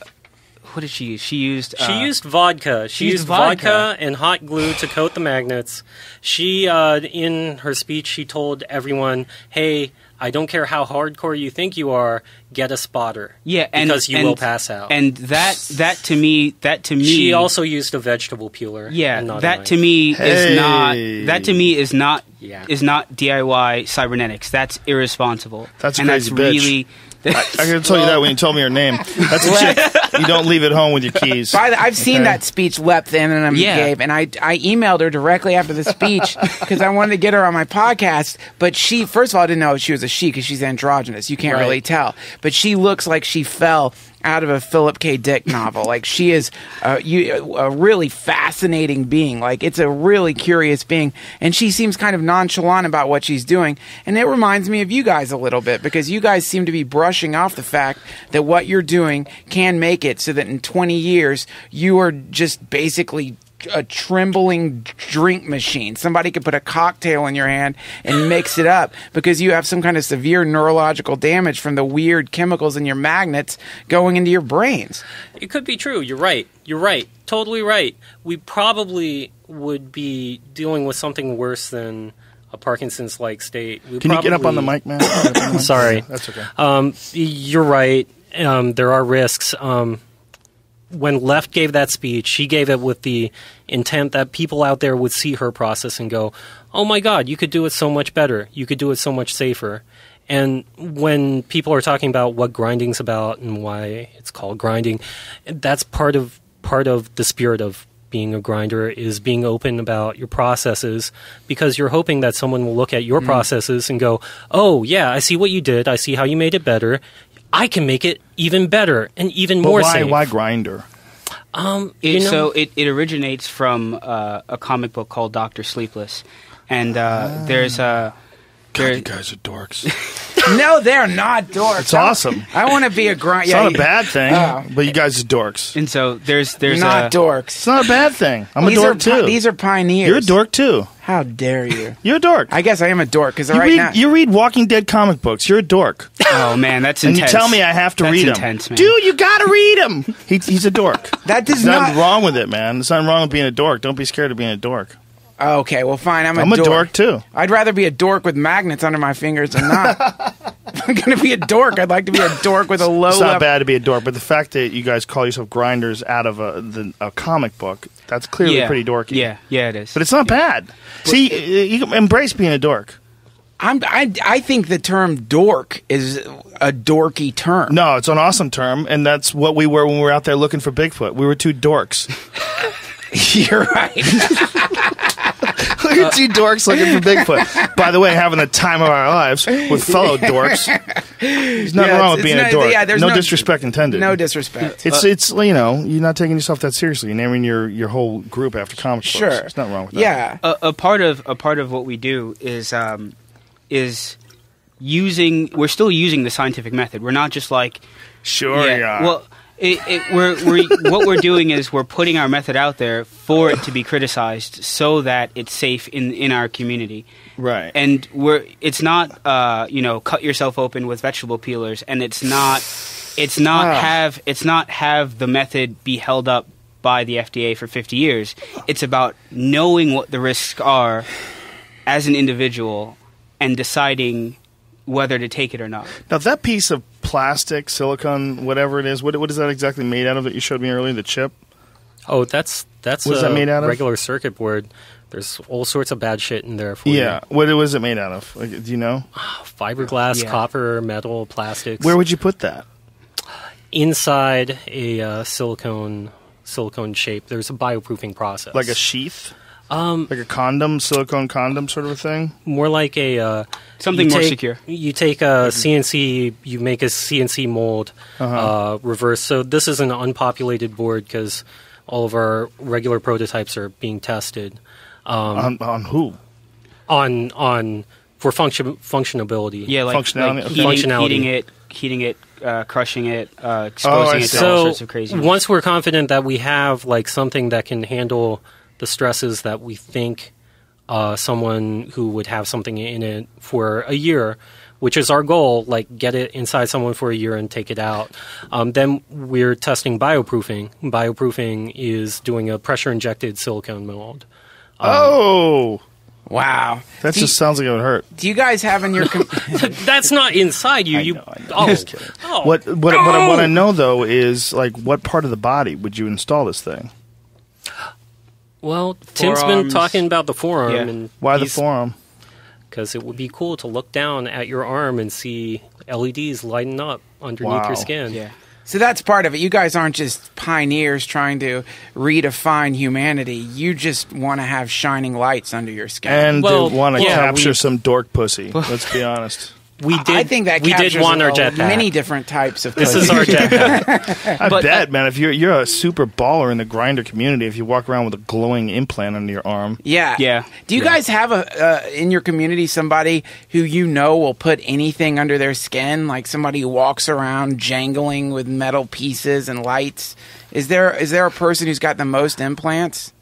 what did she use? She used. She uh, used vodka. She, used used vodka. vodka. and hot glue to coat the magnets. She, uh, in her speech, she told everyone, "Hey, I don't care how hardcore you think you are, get a spotter. Yeah, and because you and- will pass out." And that that to me that to me she also used a vegetable peeler. Yeah, and not a that to me Hey. is not that to me is not Yeah. is not DIY cybernetics. That's irresponsible. That's a and crazy that's bitch. really I can tell you that when you told me her name. That's a chick. You don't leave it home with your keys. By the, I've seen Okay. that speech Lepht Anonym Yeah. gave, and I I emailed her directly after the speech because I wanted to get her on my podcast. But she, first of all, I didn't know she was a she because she's androgynous. You can't Right. really tell. But she looks like she fell out of a Philip K. Dick novel. like she is a, you, a really fascinating being. Like it's a really curious being, and she seems kind of nonchalant about what she's doing. And it reminds me of you guys a little bit because you guys seem to be brushing off the fact that what you're doing can make it so that in 20 years you are just basically a trembling drink machine. Somebody could put a cocktail in your hand and mix it up because you have some kind of severe neurological damage from the weird chemicals in your magnets going into your brains. It could be true. You're right. You're right. Totally right. We probably would be dealing with something worse than a Parkinson's-like state. We Can you get up on the mic, man? Sorry. That's okay. Um, you're right. Um, there are risks. Um, when Lepht gave that speech, she gave it with the intent that people out there would see her process and go, "Oh my God, you could do it so much better. You could do it so much safer." And when people are talking about what grinding's about and why it's called grinding, that's part of part of the spirit of being a grinder is being open about your processes because you're hoping that someone will look at your mm. processes and go, "Oh, yeah, I see what you did. I see how you made it better. I can make it even better and even But more why, safe." why grinder? Um, It, you know, so it, it originates from uh, a comic book called Doctor Sleepless, and uh, there's a God, you guys are dorks. no, they're not dorks. It's awesome. I want to be a grind. It's yeah, not a bad thing, Oh. but you guys are dorks. and so there's there's not a, dorks. It's not a bad thing. I'm these a dork are too. these are pioneers. You're a dork too. How dare you? You're a dork. I guess I am a dork because you right read now you read Walking Dead comic books. You're a dork, Oh man, that's and intense. you tell me I have to That's read them. intense, man. Dude, you got to read them. He, he's a dork. that does There's nothing wrong with it, man. There's nothing wrong with being a dork. Don't be scared of being a dork. Okay, well, fine. I'm a I'm a dork. dork too. I'd rather be a dork with magnets under my fingers than not. I'm gonna be a dork. I'd like to be a dork with a low It's level. not bad to be a dork, but the fact that you guys call yourself grinders out of a, the, a comic book, that's clearly yeah, pretty dorky. Yeah, yeah, it is. But it's not bad. See, uh, you embrace being a dork. I'm, I, I think the term dork is a dorky term. No, it's an awesome term, and that's what we were when we were out there looking for Bigfoot. We were two dorks. You're right. Look at two dorks looking for Bigfoot. By the way, having the time of our lives with fellow dorks. There's nothing Yeah, wrong with being it's a not- dork. yeah, there's no, no- disrespect intended. no disrespect. It's it's you know you're not taking yourself that seriously. You're naming your your whole group after comic books. Sure. There's nothing wrong with that. Yeah. a, a part of a part of what we do is um, is using we're still using the scientific method. We're not just like Sure, yeah. Well, it, it, we're, we're what we're doing is we're putting our method out there for it to be criticized, so that it's safe in in our community. right. And we're it's not uh, you know cut yourself open with vegetable peelers, and it's not it's not have it's not have the method be held up by the FDA for 50 years. It's about knowing what the risks are as an individual and deciding whether to take it or not. now that piece of plastic, silicone, whatever it is, what what is that exactly made out of that you showed me earlier? The chip. Oh, that's that's What is a that made out of? regular circuit board. There's all sorts of bad shit in there for you. Yeah. What was it made out of? Like, do you know? fiberglass, Yeah. copper, metal, plastics. Where would you put that? inside a uh, silicone silicone shape? There's a bioproofing process. Like a sheath? Um, Like a condom, silicone condom sort of a thing? more like a uh, Something more take- secure. You take a CNC, you make a CNC mold, uh reverse. So this is an unpopulated board because all of our regular prototypes are being tested on, on who? on on for function functionability. Yeah, like, Functionality, like heating, Functionality. heating it, heating it, uh, crushing it, uh, exposing I it see. to all sorts of crazy. once we're confident that we have like something that can handle the stresses that we think uh, someone who would have something in it for a year which is our goal like get it inside someone for a year and take it out um, then we're testing bioproofing bioproofing is doing a pressure injected silicone mold oh! Wow. That do, just sounds like it would hurt. do you guys have in your com- that's not inside you you know, I know. oh, Just kidding. oh. What what what I want to know though is like what part of the body would you install this thing? Well tim's been talking about the forearm Yeah. and Why the he's- forearm? because it would be cool to look down at your arm and see LEDs lighting up underneath Wow. your skin. yeah, So that's part of it. You guys aren't just pioneers trying to redefine humanity. You just want to have shining lights under your skin. And Well, they want to yeah, capture we- some dork pussy. Let's be honest. We did. I think that we did want our a- jetpack. many different types of. this is our jetpack. I But, bet, man. If you're you're a super baller in the grinder community, if you walk around with a glowing implant under your arm, Yeah. Yeah. Do you Yeah. guys have a uh, in your community somebody who you know will put anything under their skin, like somebody who walks around jangling with metal pieces and lights? Is there is there a person who's got the most implants?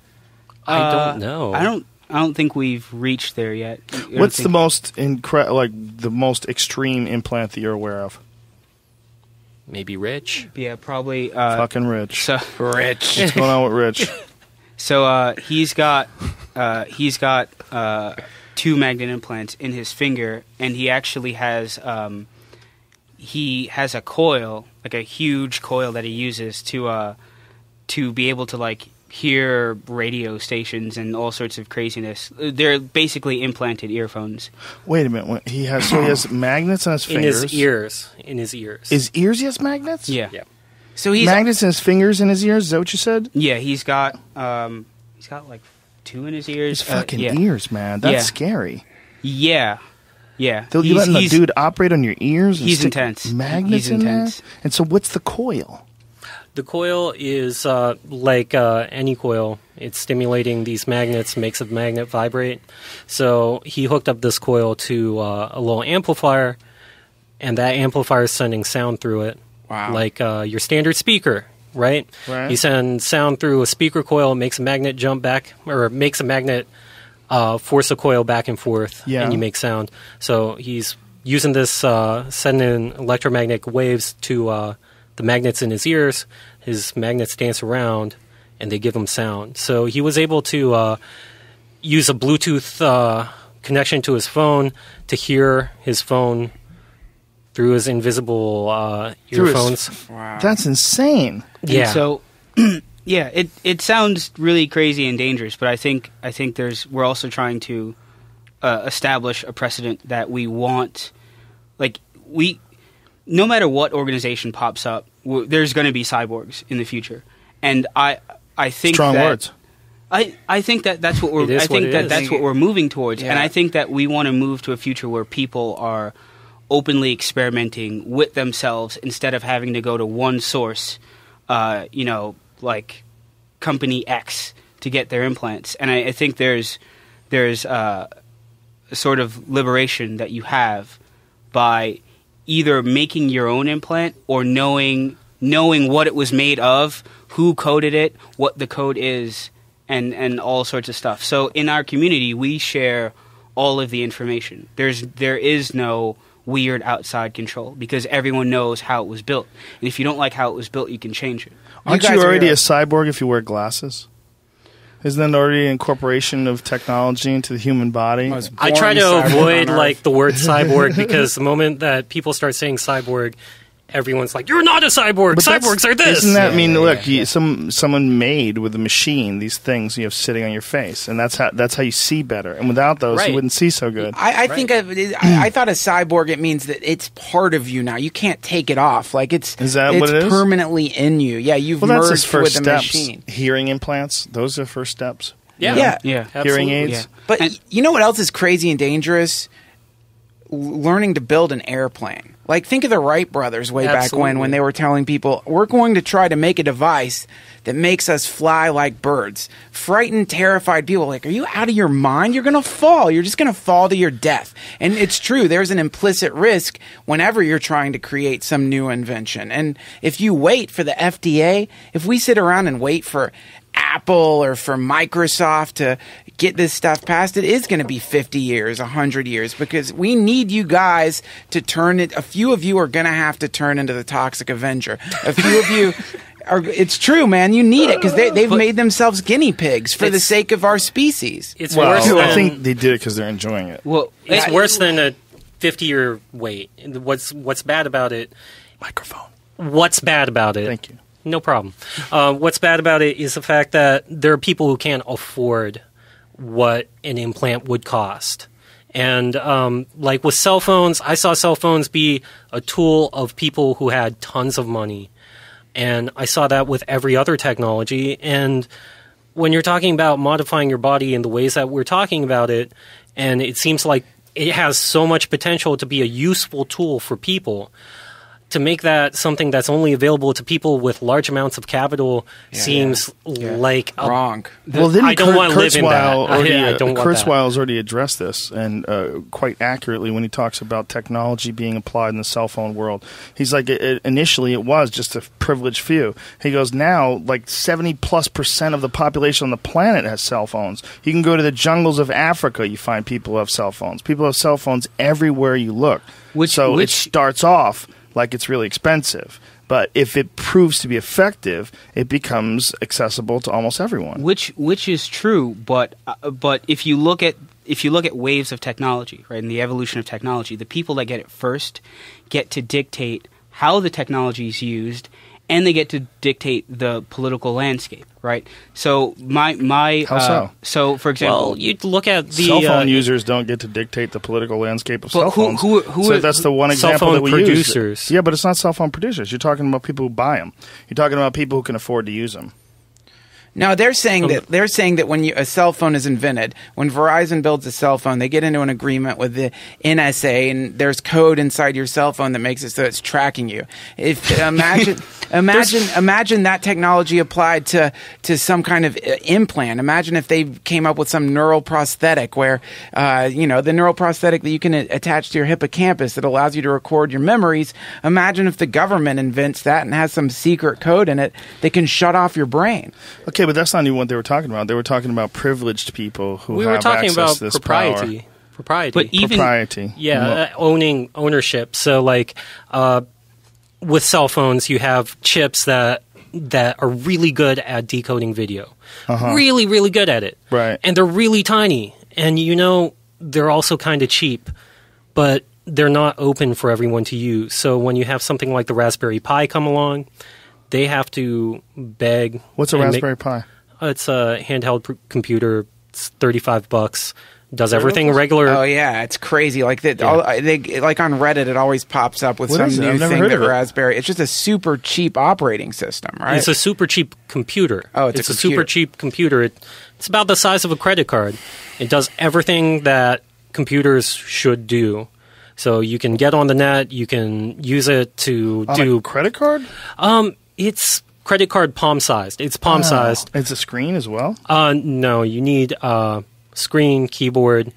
I Uh, don't know. I don't. I don't think we've reached there yet. I don't what's the most incre- like the most extreme implant that you're aware of? Maybe Rich. Yeah, probably. Uh, Fucking rich. so, Rich. What's going on with Rich? so uh, he's got uh, he's got uh, two magnet implants in his finger, and he actually has um, he has a coil, like a huge coil that he uses to uh, to be able to like hear radio stations and all sorts of craziness. They're basically implanted earphones. Wait a minute. what- He has so he has magnets on his In his ears. In his ears. His ears. He has magnets. Yeah, Yeah. So he's magnets in his fingers in his ears. Is that what you said? yeah. He's got um, he's got like two in his ears. His Uh, fucking yeah. ears, man. That's Yeah. scary. Yeah, yeah. They'll you He's- letting the dude operate on your ears? he's intense. Magnets He's in intense. there. And so, what's the coil? The coil is uh, like uh, any coil. It's stimulating these magnets, makes a magnet vibrate. So he hooked up this coil to uh, a little amplifier, and that amplifier is sending sound through it. Wow. Like uh, your standard speaker, right? Right. You send sound through a speaker coil, makes a magnet jump back, or makes a magnet uh, force a coil back and forth, Yeah. and you make sound. So he's using this, uh, sending electromagnetic waves to uh, the magnets in his ears. His magnets dance around, and they give him sound. So he was able to uh, use a Bluetooth uh, connection to his phone to hear his phone through his invisible uh, Through his- earphones. wow. That's insane. And yeah. So, yeah, it it sounds really crazy and dangerous, but I think I think there's we're also trying to uh, establish a precedent that we want, like we, no matter what organization pops up, w- there's going to be cyborgs in the future, and I I think Strong that, words. I, I think that that's what we're. I think what that is. that's what we're moving towards, and I think that we want to move to a future where people are openly experimenting with themselves instead of having to go to one source, uh, you know, like company X to get their implants. And I, I think there's there's uh, a sort of liberation that you have by either making your own implant or knowing knowing what it was made of, who coded it, what the code is, and and all sorts of stuff. So in our community, we share all of the information. There's there is no weird outside control because everyone knows how it was built. And if you don't like how it was built, you can change it. Aren't you are already a cyborg if you wear glasses? Isn't that already incorporation of technology into the human body? Most I try to avoid like the word cyborg because the moment that people start saying cyborg, everyone's like, "You're not a cyborg. But Cyborgs are this." Isn't that Yeah, mean? yeah, look, yeah, you, some someone made with a machine these things you have sitting on your face, and that's how that's how you see better. And without those, Right. you wouldn't see so good. I, I think I, I thought a cyborg it means that it's part of you now. You can't take it off. Like it's Is that it's what it is? permanently in you. Yeah, you've well, that's merged his first with the machine. Hearing implants; those are first steps. yeah, Yeah. Yeah. Hearing aids. Yeah. But And- you know what else is crazy and dangerous? L- learning to build an airplane. Like think of the Wright brothers way back when when they were telling people, "We're going to try to make a device that makes us fly like birds." Frightened, terrified people like, "Are you out of your mind? You're going to fall. You're just going to fall to your death." And it's true. There's an implicit risk whenever you're trying to create some new invention. And if you wait for the FDA, if we sit around and wait for Apple or for Microsoft to get this stuff passed, it is going to be 50 years, 100 years, because we need you guys to turn it. A few of you are going to have to turn into the Toxic Avenger. A few of you. Are, it's true, man. You need it because they, they've made themselves guinea pigs for the sake of our species. It's Well, worse than I think they did it because they're enjoying it. Well, it's I- worse than a 50 year wait. And What's what's bad about it? Microphone. What's bad about it? Thank you. No problem. Uh, what's bad about it is the fact that there are people who can't afford what an implant would cost. And um, like with cell phones, I saw cell phones be a tool of people who had tons of money. And I saw that with every other technology. And when you're talking about modifying your body in the ways that we're talking about it, and it seems like it has so much potential to be a useful tool for people, to make that something that's only available to people with large amounts of capital seems like a Wrong. well, then I don't Kurt, wanna live in that. Kurzweil I- already, I uh, don't want that. Kurzweil's already addressed this, and uh, quite accurately when he talks about technology being applied in the cell phone world. He's like, it, it- initially it was just a privileged few. He goes, now like seventy plus percent of the population on the planet has cell phones. You can go to the jungles of Africa, you find people who have cell phones. People have cell phones everywhere you look. Which- so it which- starts off like it's really expensive. But if it proves to be effective, it becomes accessible to almost everyone. which which is true, but uh, but if you look at if you look at waves of technology, right, and the evolution of technology, the people that get it first get to dictate how the technology is used, and they get to dictate the political landscape, right? So my my How uh, so? so for example, well, you look at the cell phone uh, users don't get to dictate the political landscape of But cell who- phones. who- who so are- that's the one cell example phone that we producers. use. Yeah, but it's not cell phone producers. You're talking about people who buy them. You're talking about people who can afford to use them. No, they're saying Um, that they're saying that when you, a cell phone is invented, when Verizon builds a cell phone, they get into an agreement with the NSA, and there's code inside your cell phone that makes it so it's tracking you. If imagine, imagine, imagine that technology applied to to some kind of uh, implant. Imagine if they came up with some neural prosthetic where, uh, you know, the neural prosthetic that you can a- attach to your hippocampus that allows you to record your memories. Imagine if the government invents that and has some secret code in it that can shut off your brain. Okay, but that's not even what they were talking about. They were talking about privileged people who we have were talking access about to this propriety. power. Propriety. but even Propriety. Yeah, Well, uh, owning ownership. So like uh, with cell phones, you have chips that that are really good at decoding video. Really, really good at it. Uh-huh. Right. And they're really tiny. And you know, they're also kind of cheap, but they're not open for everyone to use. So when you have something like the Raspberry Pi come along, they have to beg. what's a and make- Raspberry Pi? Uh, it's a handheld pr- computer. It's thirty five bucks. Does everything regular. Oh yeah, it's crazy. Like that, all, they like on Reddit, it always pops up with What some new I've never thing heard that of it. Raspberry. It's just a super cheap operating system, right? It's a super cheap computer. Oh, it's a super cheap computer. It, it's about the size of a credit card. It does everything that computers should do. So you can get on the net. You can use it to On do. a credit card? Um, it's credit card palm sized. It's palm sized. It's a screen as well. Uh, no, you need uh, screen, keyboard.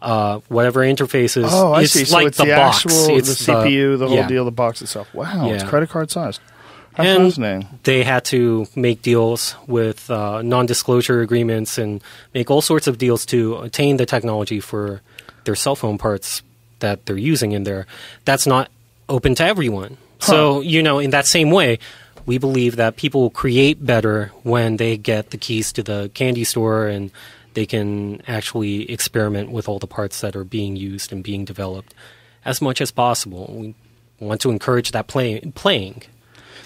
uh, whatever interfaces. Oh, I it's see. So like it's the, the, box. actual it's the CPU, the whole yeah. deal, the box itself. Wow, it's credit card sized. That's And fascinating. they had to make deals with uh, non-disclosure agreements and make all sorts of deals to attain the technology for their cell phone parts that they're using in there. That's not open to everyone. So you know, in that same way, we believe that people will create better when they get the keys to the candy store and they can actually experiment with all the parts that are being used and being developed as much as possible. We want to encourage that play, playing.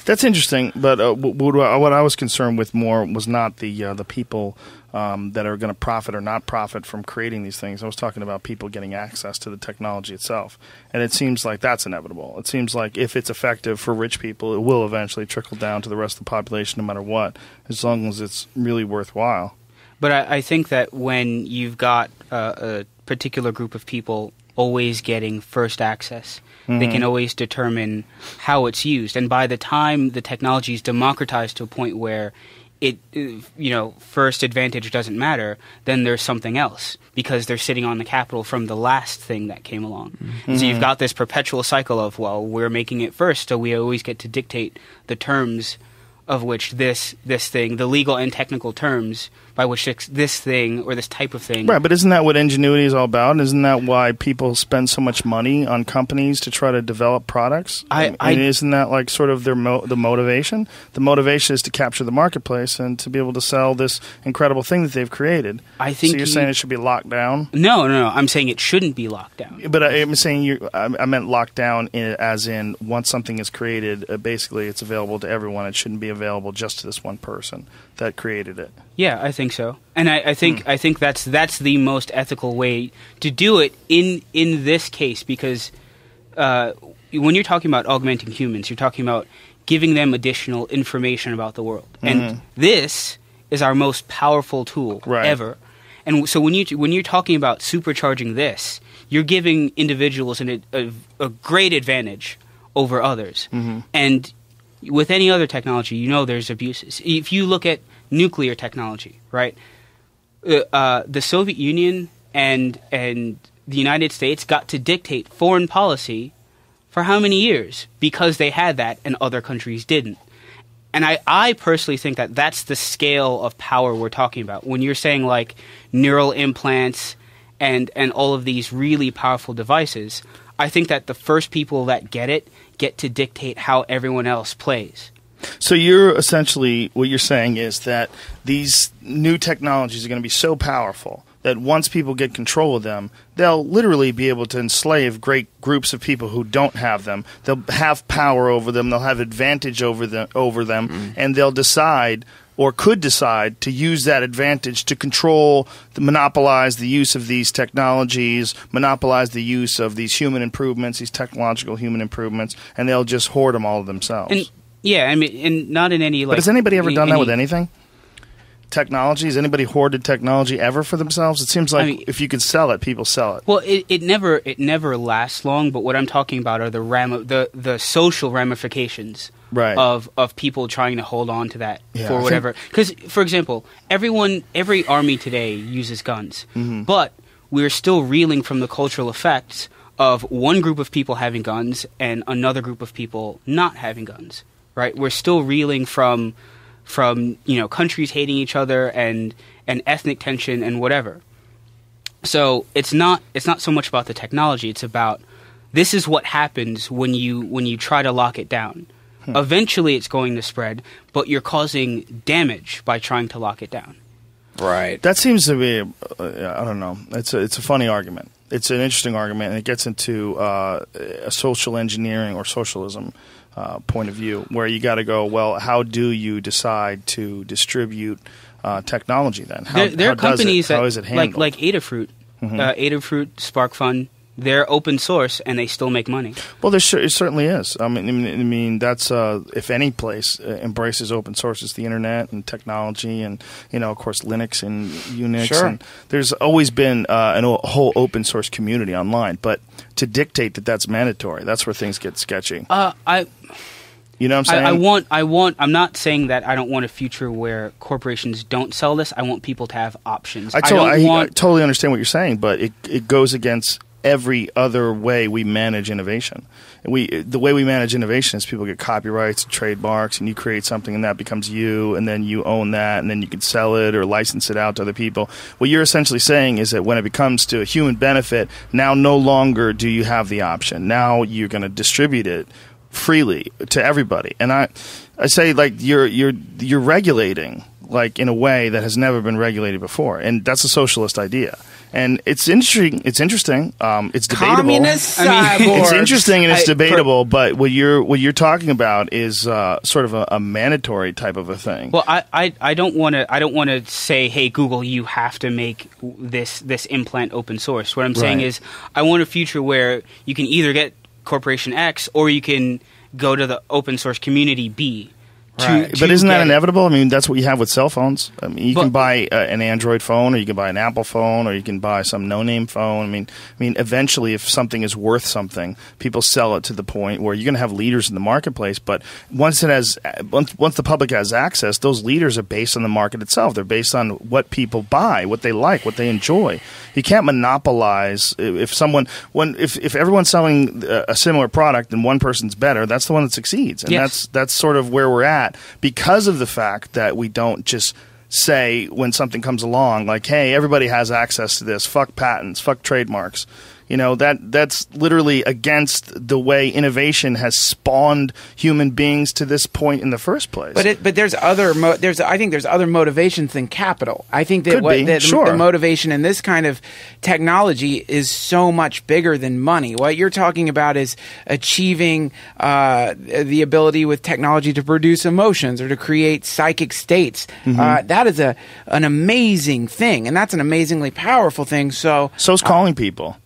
That's interesting, but uh, what, I was concerned with more was not the uh, the people um, that are going to profit or not profit from creating these things. I was talking about people getting access to the technology itself, and it seems like that's inevitable. It seems like if it's effective for rich people, it will eventually trickle down to the rest of the population, no matter what, as long as it's really worthwhile. But I, I think that when you've got uh, a particular group of people always getting first access, they can always determine how it's used. And by the time the technology is democratized to a point where it, uh, you know, first advantage doesn't matter, then there's something else because they're sitting on the capital from the last thing that came along. So you've got this perpetual cycle of, well, we're making it first, so we always get to dictate the terms of which this this thing, the legal and technical terms by which this, this thing or this type of thing. Right, but isn't that what ingenuity is all about? Isn't that why people spend so much money on companies to try to develop products? I- mean, I- isn't that like sort of their mo- the motivation? The motivation is to capture the marketplace and to be able to sell this incredible thing that they've created. I think so. You're you- saying it should be locked down, No, no, no. I'm saying it shouldn't be locked down. but I, I'm saying you. I, I meant locked down in, as in once something is created, uh, basically it's available to everyone. It shouldn't be available just to this one person that created it. Yeah, I think so, and I, I think hmm. I think that's that's the most ethical way to do it in in this case because uh, when you're talking about augmenting humans, you're talking about giving them additional information about the world, and mm-hmm. this is our most powerful tool Right. ever. And so when you when you're talking about supercharging this, you're giving individuals an, a, a great advantage over others. Mm-hmm. And with any other technology, you know there's abuses. If you look at nuclear technology, right? Uh, uh, the Soviet Union and and the United States got to dictate foreign policy for how many years because they had that and other countries didn't. And I, I personally think that that's the scale of power we're talking about. When you're saying like neural implants and and all of these really powerful devices, I think that the first people that get it get to dictate how everyone else plays. So you're essentially what you're saying is that these new technologies are going to be so powerful that once people get control of them, they'll literally be able to enslave great groups of people who don't have them. They'll have power over them. They'll have advantage over them, over them, mm-hmm. and they'll decide or could decide to use that advantage to control, to monopolize the use of these technologies, monopolize the use of these human improvements, these technological human improvements, and they'll just hoard them all themselves. And yeah, I mean, and not in any like. But has anybody ever done that any- with anything? Technology? Has anybody hoarded technology ever for themselves? It seems like I mean- if you could sell it, people sell it. Well, it, it never it never lasts long. But what I'm talking about are the ram the the social ramifications Right. of of people trying to hold on to that Yeah, for whatever. Because, for example, everyone every army today uses guns, Mm-hmm. but we're still reeling from the cultural effects of one group of people having guns and another group of people not having guns. Right? We're still reeling from from you know countries hating each other and and ethnic tension and whatever. So it's not it's not so much about the technology. It's about this is what happens when you when you try to lock it down. Eventually, it's going to spread, but you're causing damage by trying to lock it down. Right. That seems to be, uh, I don't know. It's a, it's a funny argument. It's an interesting argument, and it gets into uh, a social engineering or socialism uh, point of view, where you got to go. Well, how do you decide to distribute uh, technology? Then how, there, there how are does it- companies it like handled? like Adafruit, uh, Adafruit, SparkFun. They're open source and they still make money. Well, there cer- it certainly is. I mean, I mean, that's uh, if any place uh, embraces open source, it's the internet and technology, and you know, of course, Linux and Unix. Sure. And there's always been uh, an, a whole open source community online, but to dictate that that's mandatory, that's where things get sketchy. Uh, I You know what I'm saying? I, I want, I want. I'm not saying that I don't want a future where corporations don't sell this. I want people to have options. I, I to- don't I- I want. totally understand what you're saying, but it it goes against every other way we manage innovation. We the way we manage innovation is people get copyrights, and trademarks, and you create something, and that becomes you, and then you own that, and then you can sell it or license it out to other people. What you're essentially saying is that when it becomes to a human benefit, now no longer do you have the option. Now you're going to distribute it freely to everybody. And I, I say like you're you're you're regulating like in a way that has never been regulated before, and that's a socialist idea. And it's interesting. It's interesting. Um, it's debatable. Communist I mean. It's interesting and it's I- debatable, but what you're what you're talking about is uh, sort of a, a mandatory type of a thing. Well, I, I, I don't want to. I don't want to say, "Hey, Google, you have to make this this implant open source." What I'm saying Right. is, I want a future where you can either get Corporation X or you can go to the open source community B. To, Right. to But isn't that it. inevitable? I mean, that's what you have with cell phones. I mean, you can buy uh, an Android phone, or you can buy an Apple phone, or you can buy some no-name phone. I mean, I mean, eventually, if something is worth something, people sell it to the point where you're going to have leaders in the marketplace. But once it has, once once the public has access, those leaders are based on the market itself. They're based on what people buy, what they like, what they enjoy. You can't monopolize if someone when if if everyone's selling a a similar product and one person's better, that's the one that succeeds, and Yes. that's that's sort of where we're at because of the fact that we don't just say when something comes along like hey everybody has access to this. Fuck patents. Fuck trademarks you know that that's literally against the way innovation has spawned human beings to this point in the first place But it, but there's other mo- there's I think there's other motivations than capital. I think that what that sure. the motivation in this kind of technology is so much bigger than money. What you're talking about is achieving uh, the ability with technology to produce emotions or to create psychic states. Mm-hmm. Uh, that is a an amazing thing, and that's an amazingly powerful thing. So so's calling people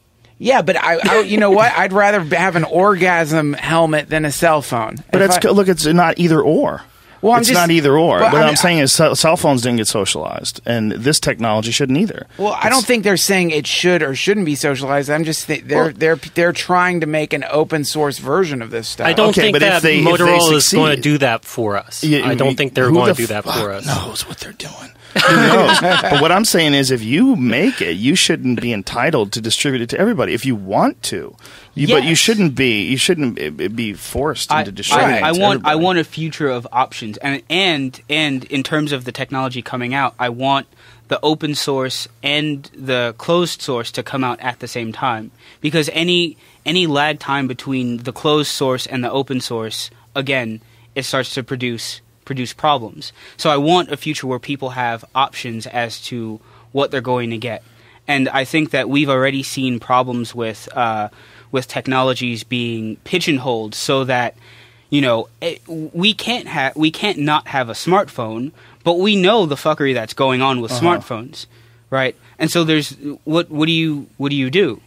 yeah, but I, I you know what? I'd rather have an orgasm helmet than a cell phone. but If it's I- look it's not either or Well, I'm it's just- not either or. but What I'm- I'm, saying is, cell cell phones didn't get socialized, and this technology shouldn't either. Well, I don't think they're saying it should or shouldn't be socialized. I'm just th- they're Well- they're they're trying to make an open source version of this stuff. I don't Okay, think but if that they- if they Motorola is going to do that for us. Yeah, I don't think they're who going the to do that fuck for us. Knows what they're doing. Who knows? but what I'm saying is, if you make it, you shouldn't be entitled to distribute it to everybody. If you want to, you, but you shouldn't be. You shouldn't be- be forced I, into distributing. I, it I to want I want a future of options and and and in terms of the technology coming out, I want the open source and the closed source to come out at the same time because any any lag time between the closed source and the open source again it starts to produce produce problems. So I want a future where people have options as to what they're going to get. And I think that we've already seen problems with uh, with technologies being pigeonholed so that you know it, we can't have we can't not have a smartphone, but we know the fuckery that's going on with smartphones, right? And so there's what what do you what do you do?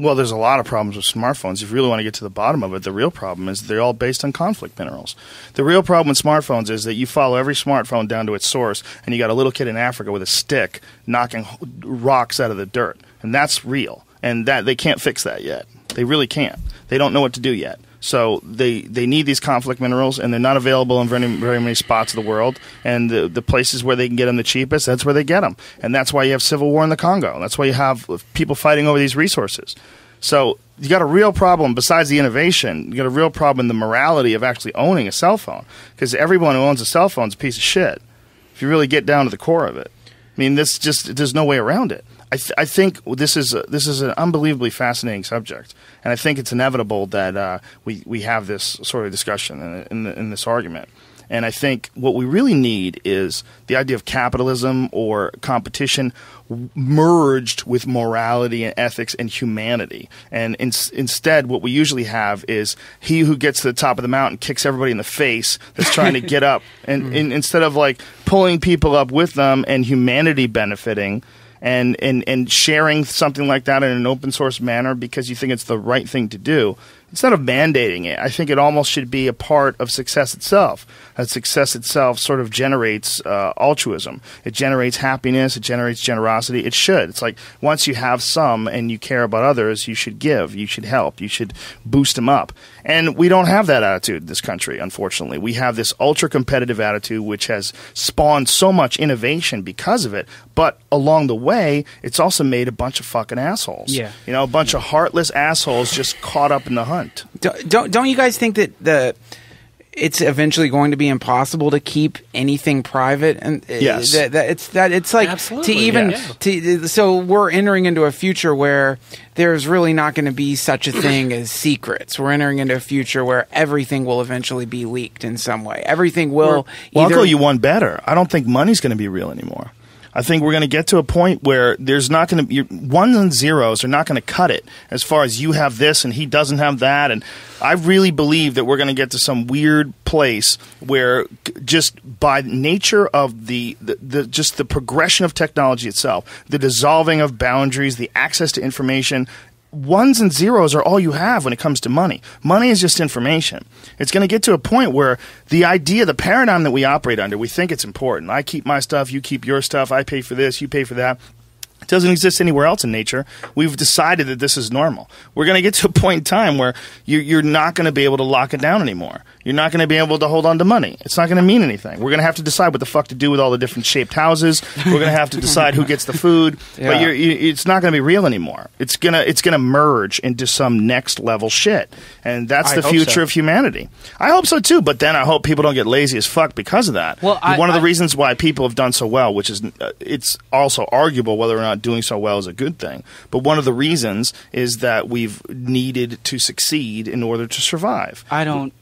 Well, there's a lot of problems with smartphones. If you really want to get to the bottom of it, the real problem is they're all based on conflict minerals. The real problem with smartphones is that you follow every smartphone down to its source, and you got a little kid in Africa with a stick knocking rocks out of the dirt, and that's real. And that they can't fix that yet. They really can't. They don't know what to do yet. So they, they need these conflict minerals, and they're not available in very, very many spots of the world. And the, the places where they can get them the cheapest, that's where they get them. And that's why you have civil war in the Congo. That's why you have people fighting over these resources. So you got a real problem besides the innovation. You got a real problem in the morality of actually owning a cell phone because everyone who owns a cell phone is a piece of shit. If you really get down to the core of it, I mean, this just there's no way around it. I, th- I think this is a, this is an unbelievably fascinating subject, and I think it's inevitable that uh, we we have this sort of discussion in, in, the, in this argument. And I think what we really need is the idea of capitalism or competition merged with morality and ethics and humanity. And in, instead, what we usually have is he who gets to the top of the mountain kicks everybody in the face that's trying to get up. And, and instead of like pulling people up with them and humanity benefiting, and, and, and sharing something like that in an open source manner because you think it's the right thing to do. instead of mandating it, I think it almost should be a part of success itself. That success itself sort of generates uh, altruism. It generates happiness. It generates generosity. It should. It's like once you have some and you care about others, you should give. You should help. You should boost them up. And we don't have that attitude in this country, unfortunately. We have this ultra competitive attitude, which has spawned so much innovation because of it. But along the way, it's also made a bunch of fucking assholes. Yeah. You know, a bunch of heartless assholes just caught up in the hunt. Don't, don't don't you guys think that the it's eventually going to be impossible to keep anything private and uh, Yes. that, that it's that it's like Absolutely, to even yeah. to so we're entering into a future where there's really not going to be such a thing as secrets we're entering into a future where everything will eventually be leaked in some way everything will Well, I'll either go you one better. I don't think money's going to be real anymore. I think we're going to get to a point where there's not going to be ones and zeros are not going to cut it as far as you have this and he doesn't have that. And I really believe that we're going to get to some weird place where just by nature of the, the, the just the progression of technology itself, the dissolving of boundaries, the access to information, ones and zeros are all you have when it comes to money. Money is just information. It's going to get to a point where the idea, the paradigm that we operate under, we think it's important. I keep my stuff, you keep your stuff, I pay for this, you pay for that. It doesn't exist anywhere else in nature. We've decided that this is normal. We're going to get to a point in time where you, you're not going to be able to lock it down anymore. You're not going to be able to hold on to money. It's not going to mean anything. We're going to have to decide what the fuck to do with all the different shaped houses. We're going to have to decide who gets the food. But Yeah. you're, you, it's not going to be real anymore. It's gonna it's gonna merge into some next level shit, and that's I the future so. of humanity. I hope so too. But then I hope people don't get lazy as fuck because of that. Well, I- one of the I- reasons why people have done so well, which is uh, it's also arguable whether or not doing so well is a good thing. But one of the reasons is that we've needed to succeed in order to survive. I don't.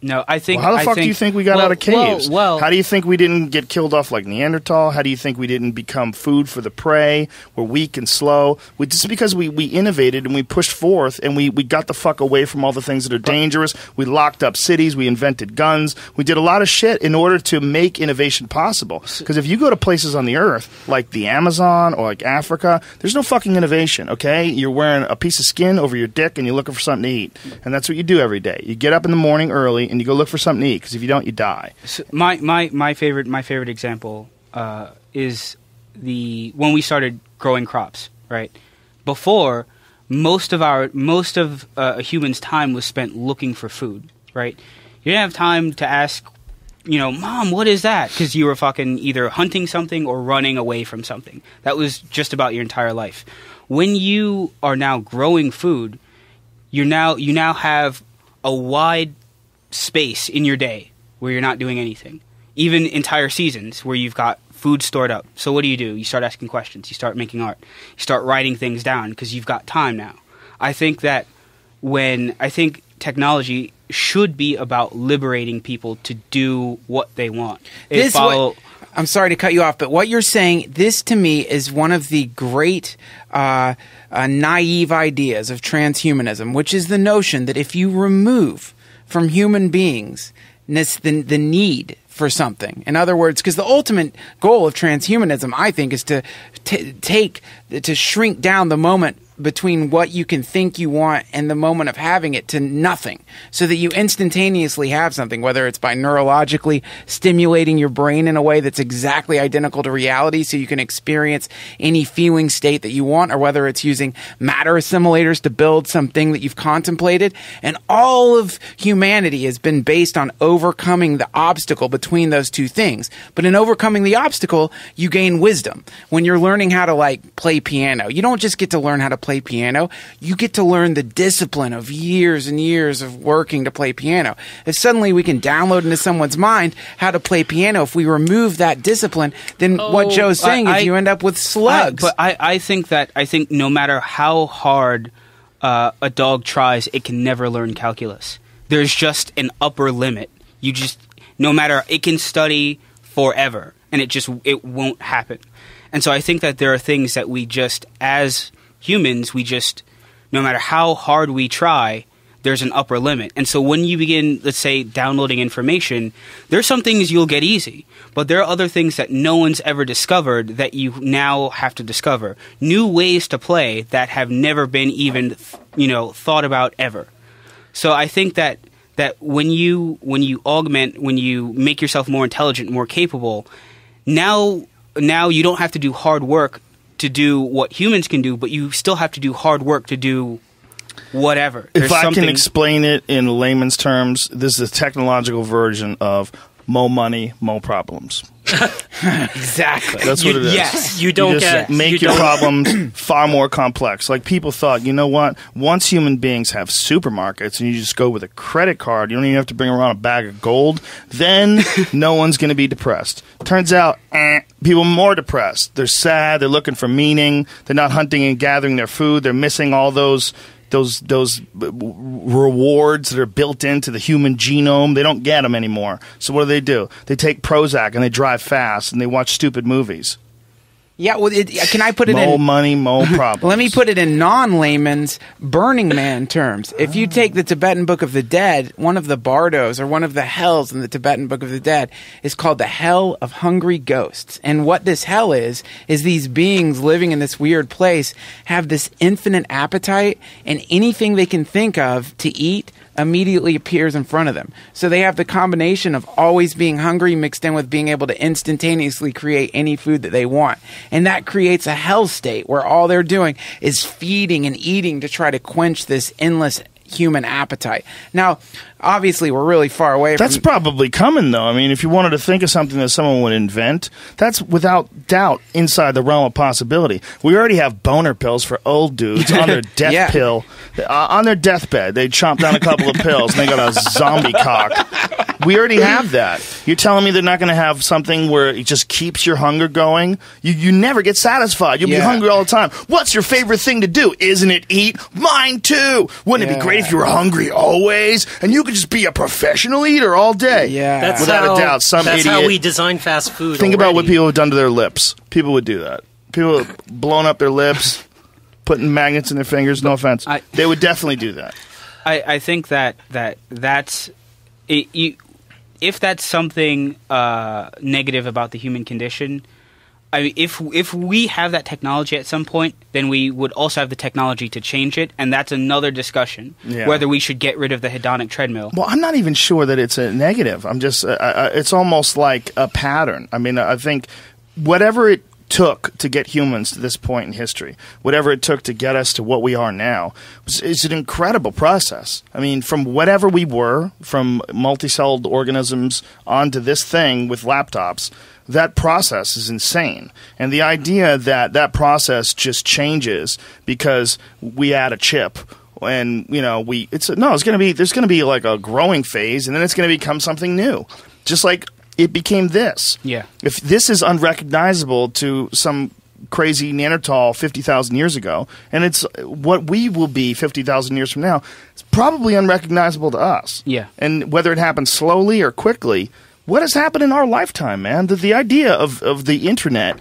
No, I think. Well, how the I fuck think, do you think we got well, out of caves? Well, well how do you think we didn't get killed off like Neanderthal? How do you think we didn't become food for the prey? We're weak and slow. We, just because we, we innovated and we pushed forth and we, we got the fuck away from all the things that are dangerous. We locked up cities. We invented guns. We did a lot of shit in order to make innovation possible. Because if you go to places on the earth like the Amazon or like Africa, there's no fucking innovation, okay? You're wearing a piece of skin over your dick and you're looking for something to eat. And that's what you do every day. You get up in the morning early and you go look for something to eat because if you don't, you die. So my my my favorite my favorite example uh, is the when we started growing crops. Right before, most of our most of uh, a human's time was spent looking for food. Right, you didn't have time to ask. You know, mom, what is that? Because you were fucking either hunting something or running away from something. That was just about your entire life. When you are now growing food, you're now you now have a wide space in your day where you're not doing anything. Even entire seasons where you've got food stored up. So what do you do? You start asking questions. You start making art. You start writing things down because you've got time now. I think that when I think technology should be about liberating people to do what they want. This follow- what, I'm sorry to cut you off, but what you're saying, this to me is one of the great uh, uh, naive ideas of transhumanism, which is the notion that if you remove from human beings this, the, the need for something, in other words, because the ultimate goal of transhumanism, I think, is to t- take to shrink down the moment between what you can think you want and the moment of having it to nothing so that you instantaneously have something whether it's by neurologically stimulating your brain in a way that's exactly identical to reality so you can experience any feeling state that you want or whether it's using matter assimilators to build something that you've contemplated. And all of humanity has been based on overcoming the obstacle between those two things. But in overcoming the obstacle you gain wisdom. When you're learning how to like play piano you don't just get to learn how to play piano you get to learn the discipline of years and years of working to play piano if suddenly we can download into someone's mind how to play piano if we remove that discipline then what Oh, joe's saying I- is you end up with slugs I, but I, I think that I think no matter how hard uh, a dog tries, it can never learn calculus. There's just an upper limit. You just no matter it can study forever, and it just it won't happen. And so I think that there are things that we just as humans we just no matter how hard we try there's an upper limit. And so when you begin, let's say, downloading information, there's some things you'll get easy, but there are other things that no one's ever discovered that you now have to discover. New ways to play that have never been even, you know, thought about ever. So I think that that when you when you augment when you make yourself more intelligent, more capable, now now you don't have to do hard work to do what humans can do, but you still have to do hard work to do whatever. If There's I can explain it in layman's terms, this is a technological version of mo money, mo problems. Exactly. That's You- what it is. yes. You don't just get make you your don't- problems far more complex. Like people thought, you know what? Once human beings have supermarkets and you just go with a credit card, you don't even have to bring around a bag of gold. Then no one's going to be depressed. Turns out, eh, people are more depressed. They're sad. They're looking for meaning. They're not hunting and gathering their food. They're missing all those. Those those rewards that are built into the human genome, they don't get them anymore. So what do they do? They take Prozac and they drive fast and they watch stupid movies. Yeah. Well, it, can I put it Mo in? money, mo problems. Let me put it in non-layman's Burning Man terms. If you take the Tibetan Book of the Dead, one of the bardos or one of the hells in the Tibetan Book of the Dead is called the Hell of Hungry Ghosts. And what this hell is is these beings living in this weird place have this infinite appetite and anything they can think of to eat immediately appears in front of them. So they have the combination of always being hungry mixed in with being able to instantaneously create any food that they want. And that creates a hell state where all they're doing is feeding and eating to try to quench this endless human appetite. Now, obviously we're really far away That's from probably coming, though. I mean, if you wanted to think of something that someone would invent, that's without doubt inside the realm of possibility. We already have boner pills for old dudes on their death Yeah. pill, uh, on their deathbed. They chomp down a couple of pills and they got a zombie cock. We already have that. You're telling me they're not going to have something where it just keeps your hunger going? You, you never get satisfied. You'll be hungry all the time. What's your favorite thing to do? Isn't it eat? Mine too. Wouldn't it be great if you were hungry always and you could just be a professional eater all day? Yeah. That's Without how, a doubt, some that's idiot. how we design fast food. Think about what people have done to their lips. People would do that. People have blown up their lips, putting magnets in their fingers. No offense. I- they would definitely do that. I, I think that that that's it, you, if that's something uh, negative about the human condition. I mean, if if we have that technology at some point, then we would also have the technology to change it, and that's another discussion. Yeah. Whether we should get rid of the hedonic treadmill. Well, I'm not even sure that it's a negative. I'm just, uh, uh, it's almost like a pattern. I mean, I think whatever it took to get humans to this point in history, whatever it took to get us to what we are now, is an incredible process. I mean, from whatever we were, from multicelled organisms onto this thing with laptops, that process is insane. And the idea that that process just changes because we add a chip and you know we it's no it's going to be there's going to be like a growing phase and then it's going to become something new just like it became this Yeah. if this is unrecognizable to some crazy neanderthal 50,000 years ago and it's what we will be 50,000 years from now it's probably unrecognizable to us Yeah. and whether it happens slowly or quickly what has happened in our lifetime man the, the idea of, of the internet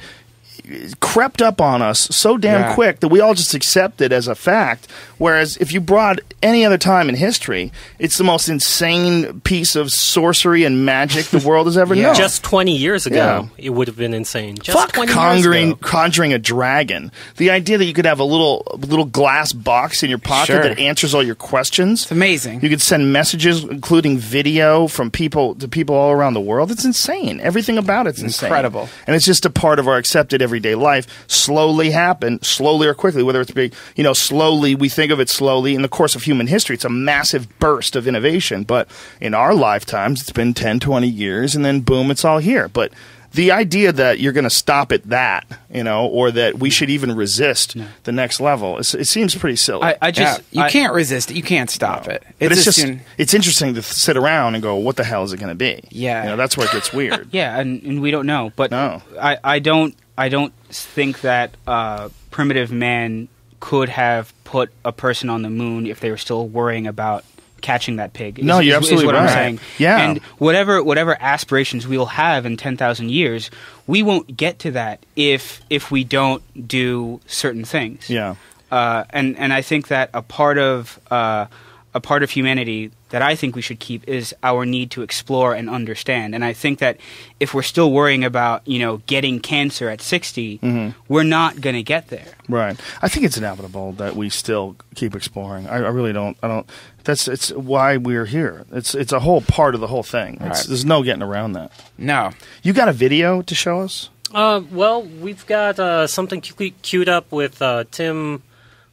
crept up on us so damn Yeah. quick that we all just accept it as a fact. Whereas if you brought any other time in history, it's the most insane piece of sorcery and magic the world has ever Yeah. known. Just 20 years ago, it would have been insane. Just Fuck 20 conjuring, years ago. conjuring a dragon. The idea that you could have a little little glass box in your pocket Sure. that answers all your questions. It's amazing. You could send messages, including video, from people to people all around the world. It's insane. Everything about it's insane. Incredible. and it's just a part of our accepted everyday life. Slowly happen, slowly or quickly. Whether it's be, you know, slowly, we think of it slowly. In the course of human history, it's a massive burst of innovation. But in our lifetimes, it's been 10, 20 years, and then boom, it's all here. But the idea that you're going to stop at that, you know, or that we should even resist the next level, it's, it seems pretty silly. I, I just yeah, you I- can't resist it. You can't stop it. But it's just soon- it's interesting to sit around and go, what the hell is it going to be? Yeah. you know, that's where it gets weird. Yeah, and, and we don't know. But No. I, I don't I don't think that uh, primitive man could have put a person on the moon if they were still worrying about catching that pig. No, you're is- is absolutely what I'm right. saying. Yeah. and whatever whatever aspirations we'll have in ten thousand years, we won't get to that if if we don't do certain things. Yeah. uh, and and I think that a part of uh, a part of humanity that I think we should keep is our need to explore and understand. And I think that if we're still worrying about, you know, getting cancer at 60, Mm-hmm. we're not going to get there. Right. I think it's inevitable that we still keep exploring. I, I really don't. I don't. That's it's why we're here. It's it's a whole part of the whole thing. It's, Right. There's no getting around that. No. You got a video to show us? Uh, well, we've got uh, something cu- queued up with uh, Tim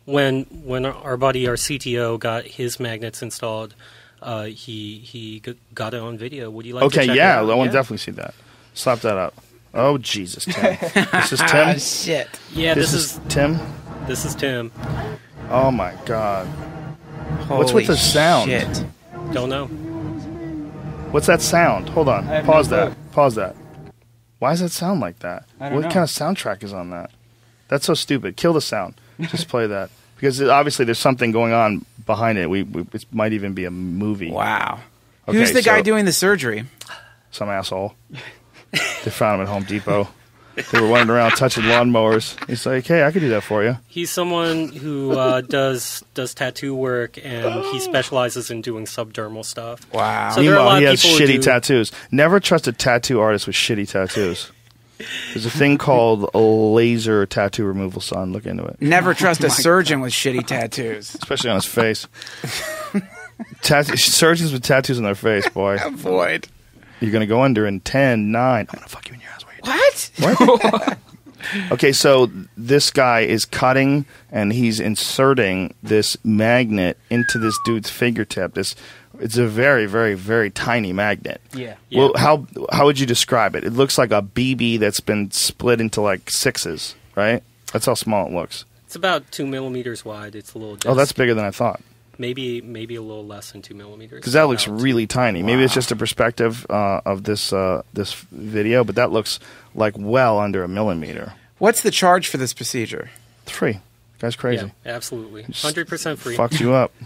when when our buddy, our CTO, got his magnets installed. Uh, he he got it on video. Would you like? to Okay, check it yeah, out? I want to definitely see that. Slap that up. Oh Jesus, Tim. this is Ah, Tim. shit. Yeah, this, this, is, is Tim. this is Tim. Oh my God. Holy with the sound? Shit. Don't know. What's that sound? Hold on. Pause no that. clue. Pause that. Why does that sound like that? I don't what know. kind of soundtrack is on that? That's so stupid. Kill the sound. Just play that because obviously there's something going on behind it. We, we it might even be a movie. Wow. Okay, Who's the guy doing the surgery? Some asshole. they found him at Home Depot. They were running around touching lawnmowers. He's like, "Hey, I could do that for you." He's someone who uh, does does tattoo work, and he specializes in doing subdermal stuff. Wow. So there are a Meanwhile, lot he of has people who shitty do- tattoos. Never trust a tattoo artist with shitty tattoos. There's a thing called a laser tattoo removal, son. Look into it, Never oh trust a surgeon with shitty tattoos. especially on his face. Tattoo surgeons with tattoos on their face, boy. Avoid. You're gonna go under in 10, 9. I'm gonna fuck you in your ass. While you're What? Okay, so this guy is cutting and he's inserting this magnet into this dude's fingertip. This it's a very, very, very tiny magnet. Yeah. Well, how how would you describe it? It looks like a BB that's been split into like sixes, right? That's how small it looks. It's about two millimeters wide. It's a little. Oh, that's bigger than I thought. maybe maybe a little less than two millimeters. Because that looks About. really tiny. Maybe it's just a perspective uh, of this uh, this video, but that looks like well under a millimeter. What's the charge for this procedure? It's free. Guy's crazy. Yeah, absolutely, hundred percent free. Fucks you up.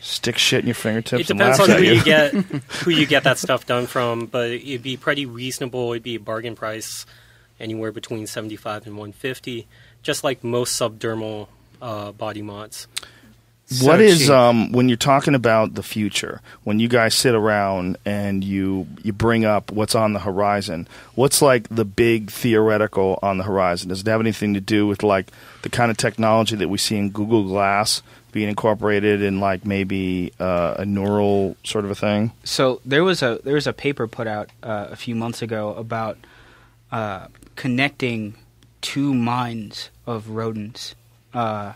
Stick shit in your fingertips It and depends laughs on who you. you get who you get that stuff done from, but it'd be pretty reasonable. It'd be a bargain price, anywhere between seventy five and one fifty, just like most subdermal uh, body mods. What So is um when you're talking about the future? When you guys sit around and you you bring up what's on the horizon? What's like the big theoretical on the horizon? Does it have anything to do with like the kind of technology that we see in Google Glass being incorporated in like maybe uh, a neural sort of a thing? So there was a there was a paper put out uh, a few months ago about uh, connecting two minds of rodents, uh,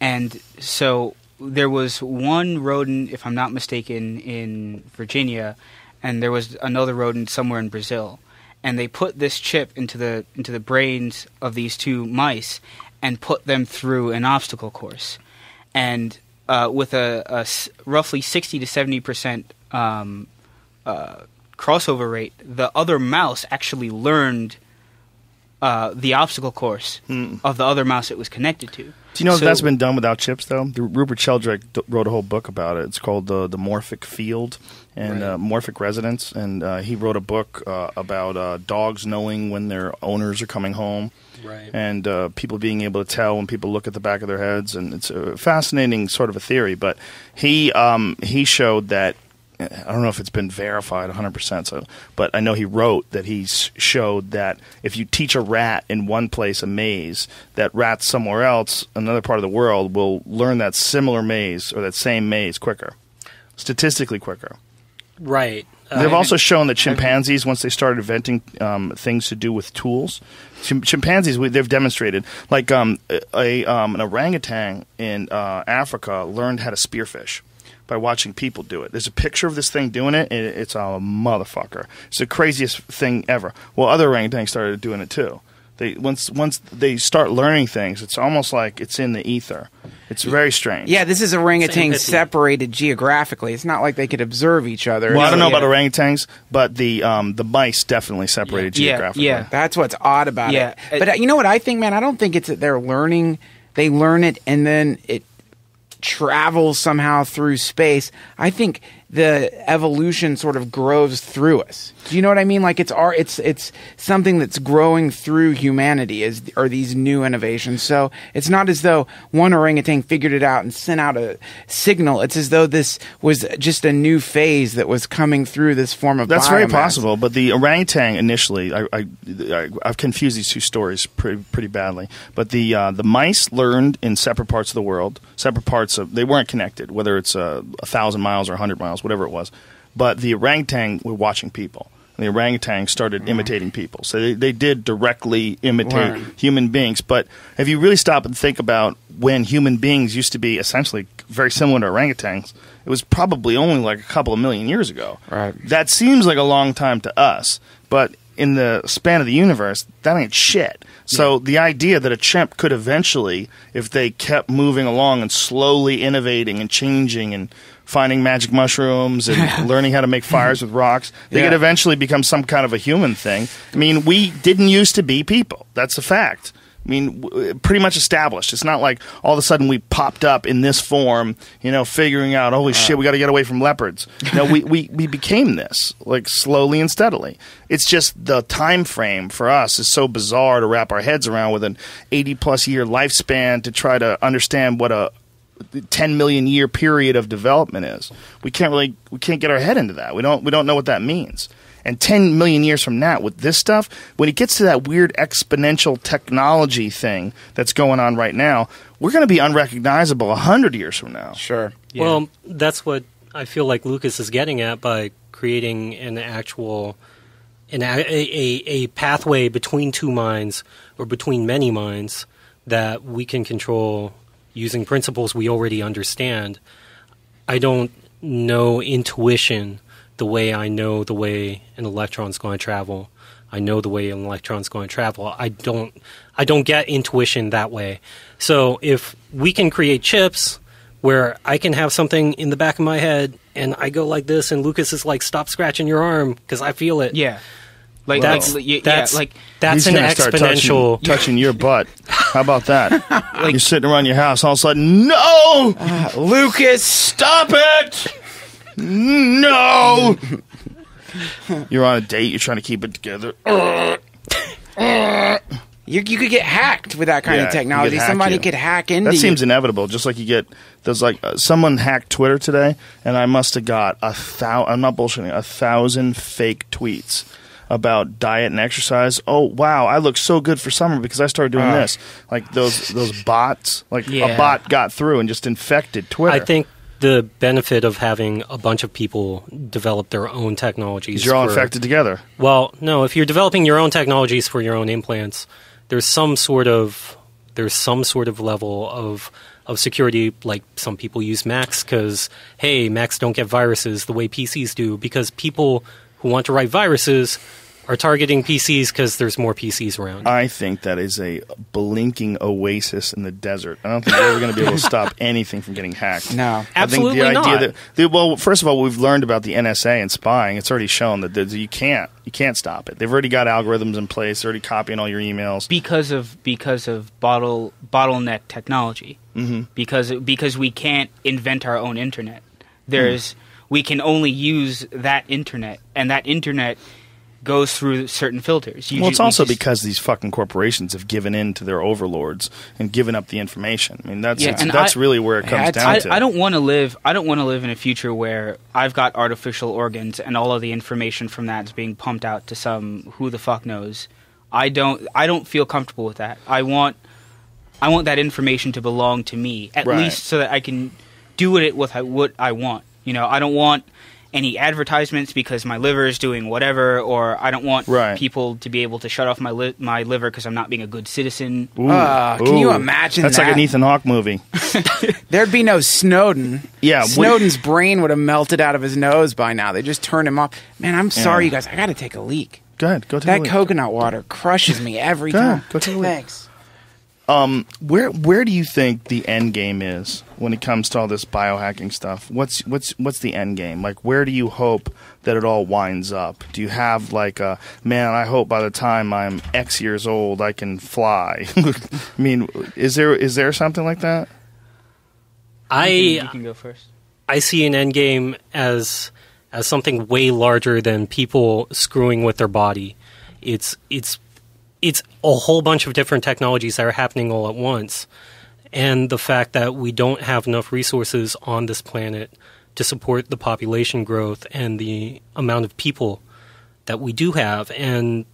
and so there was one rodent, if I'm not mistaken, in Virginia, and there was another rodent somewhere in Brazil, and they put this chip into the into the brains of these two mice and put them through an obstacle course, and uh, with a, a s- roughly 60 to 70 percent um, uh, crossover rate, the other mouse actually learned uh, the obstacle course of the other mouse it was connected to. Do you know So- if that's been done without chips though? The, Rupert Sheldrake d- wrote a whole book about it. It's called the the Morphic Field and uh, Morphic Resonance, and uh, he wrote a book uh, about uh, dogs knowing when their owners are coming home, Right. and uh, people being able to tell when people look at the back of their heads, and it's a fascinating sort of a theory. But he um, he showed that. I don't know if it's been verified 100%, so, but I know he wrote that he showed that if you teach a rat in one place a maze, that rats somewhere else, another part of the world, will learn that similar maze or that same maze quicker, statistically quicker. Right. Uh, They've also shown that chimpanzees, once they started inventing um, things to do with tools, chim- chimpanzees we, they've demonstrated, like um, a um, an orangutan in uh, Africa learned how to spearfish by watching people do it. There's a picture of this thing doing it, and it's a motherfucker. It's the craziest thing ever. Well, other orangutans started doing it too. They once once they start learning things, it's almost like it's in the ether. It's very strange. Yeah, this is orangutan separated geographically. It's not like they could observe each other. Well, I don't know Yeah. about orangutans, but the um, the mice definitely separated Yeah, geographically. yeah. That's what's odd about Yeah, it. it- But uh, you know what I think, man? I don't think it's that they're learning. They learn it and then it travels somehow through space. I think the evolution sort of grows through us. Do you know what I mean? Like it's our it's it's something that's growing through humanity is are these new innovations. So it's not as though one orangutan figured it out and sent out a signal. It's as though this was just a new phase that was coming through this form of That's very possible. But the orangutan initially, I, I, I, I've confused these two stories pretty, pretty badly. But the uh, the mice learned in separate parts of the world, separate parts of they weren't connected, whether it's uh, a thousand miles or a hundred miles, whatever it was. But the orangutan were watching people. And the orangutan started mm. imitating people, so they, they did directly imitate Learn. human beings. But if you really stop and think about when human beings used to be essentially very similar to orangutans, it was probably only like a couple of million years ago. Right. That seems like a long time to us, but in the span of the universe, that ain't shit. So the idea that a chimp could eventually, if they kept moving along and slowly innovating and changing and finding magic mushrooms and learning how to make fires with rocks, they Yeah. could eventually become some kind of a human thing. I mean, we didn't used to be people. That's a fact. I mean, w- pretty much established. It's not like all of a sudden we popped up in this form, you know, figuring out, holy shit, we got to get away from leopards. No, we, we, we became this, like slowly and steadily. It's just the time frame for us is so bizarre to wrap our heads around with an 80 plus year lifespan to try to understand what a 10 million year period of development is. We can't really, we can't get our head into that. We don't, we don't know what that means. And 10 million years from now, with this stuff, when it gets to that weird exponential technology thing that's going on right now, we're going to be unrecognizable 100 years from now. Sure. Well, that's what I feel like Lucas is getting at by creating an actual an a, a, a pathway between two minds or between many minds that we can control using principles we already understand. I don't know intuition the way I know the way an electron's going to travel. I know the way an electron's going to travel. I don't I don't get intuition that way. So if we can create chips where I can have something in the back of my head and I go like this and Lucas is like stop scratching your arm because I feel it. Yeah. Like That's like, yeah, that's yeah, like that's an exponential touching, touching your butt. How about that? You're sitting around your house, all of a sudden, no, Lucas, stop it, no. You're on a date. You're trying to keep it together. you, you could get hacked with that kind Yeah, of you could technology. Somebody you. could hack into That you. seems inevitable. Just like you get, there's like uh, someone hacked Twitter today, and I must have got a thousand. I'm not bullshitting. A thousand fake tweets about diet and exercise. Oh wow, I look so good for summer because I started doing Ah. this. Like those those bots. Like a bot got through and just infected Twitter. I think the benefit of having a bunch of people develop their own technologies. 'Cause you're all for- infected together. Well, no, if you're developing your own technologies for your own implants, there's some sort of there's some sort of level of of security like some people use Macs cuz hey, Macs don't get viruses the way PCs do because people who want to write viruses are targeting PCs cuz there's more PCs around. I think that is a blinking oasis in the desert. I don't think you're ever going to be able to stop anything from getting hacked. No. Absolutely I think the idea not. that the, well, first of all, we've learned about the NSA and spying. It's already shown that there's- you can't you can't stop it. They've already got algorithms in place. They're already copying all your emails. because of because of bottle bottleneck technology. Mm-hmm. Because because we can't invent our own internet. There's we can only use that internet, and that internet goes through certain filters. You well, it's also just- because these fucking corporations have given in to their overlords and given up the information. I mean, that's Yeah, and that's I- really where it comes down I, to. I don't want to live. I don't want to live in a future where I've got artificial organs and all of the information from that is being pumped out to some who the fuck knows. I don't. I don't feel comfortable with that. I want. I want that information to belong to me at Right. least, so that I can do it with what I want. You know, I don't want any advertisements because my liver is doing whatever, or I don't want Right. people to be able to shut off my li- my liver because I'm not being a good citizen. Ooh, Ah, can you imagine That's like an Ethan Hawke movie. There'd be no Snowden. Yeah, what- Snowden's brain would have melted out of his nose by now. They just turned him off. Man, I'm sorry, Yeah. you guys. I got to take a leak. Go ahead, go take a That leak. coconut water crushes me every Go time. ahead, go take a leak. Thanks. Where where do you think the end game is when it comes to all this biohacking stuff? What's what's what's the end game? Like where do you hope that it all winds up? Do you have like a man, I hope by the time I'm X years old I can fly. I mean, is there is there something like that? You I can go first. I see an end game as as something way larger than people screwing with their body. It's it's it's a whole bunch of different technologies that are happening all at once, and the fact that we don't have enough resources on this planet to support the population growth and the amount of people that we do have, and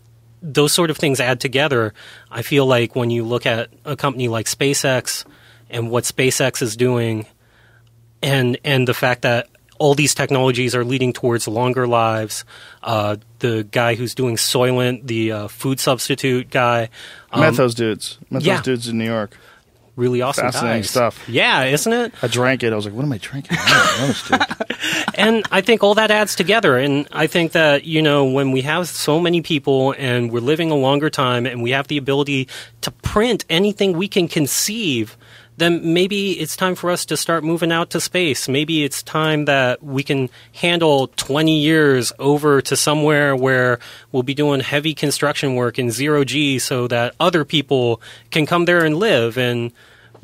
those sort of things add together. I feel like when you look at a company like SpaceX and what SpaceX is doing, and and the fact that all these technologies are leading towards longer lives. Uh, the guy who's doing Soylent, the uh, food substitute guy, um, Met those dudes. Met yeah. those dudes in New York. really awesome Fascinating guys. stuff. Yeah, isn't it? I drank it. I was like, what am I drinking? I don't know and I think all that adds together. And I think that, you know, when we have so many people and we're living a longer time and we have the ability to print anything we can conceive, then maybe it's time for us to start moving out to space. Maybe it's time that we can handle 20 years over to somewhere where we'll be doing heavy construction work in zero G so that other people can come there and live and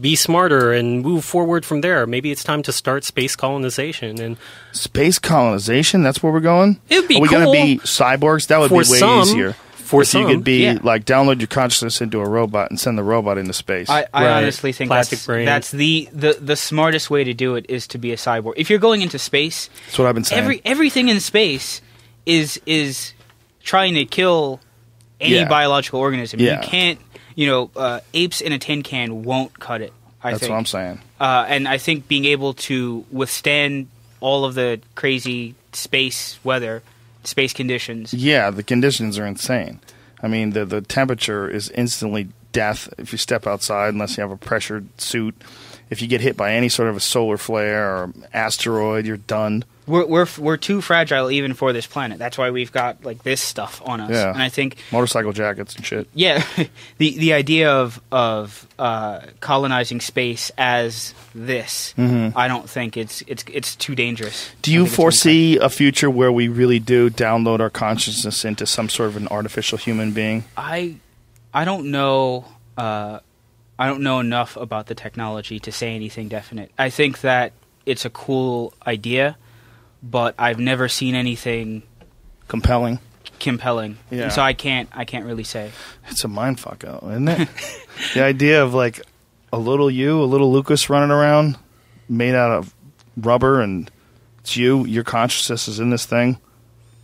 be smarter and move forward from there. Maybe it's time to start space colonization and Space colonization? That's where we're going? It'd be Are we gonna be cyborgs? That would For be way some. easier. For if some, you could be yeah. like download your consciousness into a robot and send the robot into space. I, I Right. honestly think Plastic that's, brain. that's the, the the smartest way to do it is to be a cyborg. If you're going into space, That's what I've been saying. every everything in space is is trying to kill any Yeah. biological organism. Yeah. You can't, you know, uh, apes in a tin can won't cut it. I That's think. what I'm saying. Uh, and I think being able to withstand all of the crazy space weather, space conditions. Yeah, the conditions are insane. I mean, the the temperature is instantly death if you step outside unless you have a pressured suit. If you get hit by any sort of a solar flare or asteroid, you're done. We're we're we're too fragile even for this planet. That's why we've got like this stuff on us. Yeah. And I think Motorcycle jackets and shit. yeah, the the idea of of uh, colonizing space as this, I don't think it's it's it's too dangerous. Mm-hmm. Do you foresee a future where we really do download our consciousness into some sort of an artificial human being? I I don't know uh, I don't know enough about the technology to say anything definite. I think that it's a cool idea, but I've never seen anything Compelling. compelling. Yeah. So I can't I can't really say. It's a mind fuck, though, isn't it? the idea of like a little you, a little Lucas running around, made out of rubber, and it's you. Your consciousness is in this thing.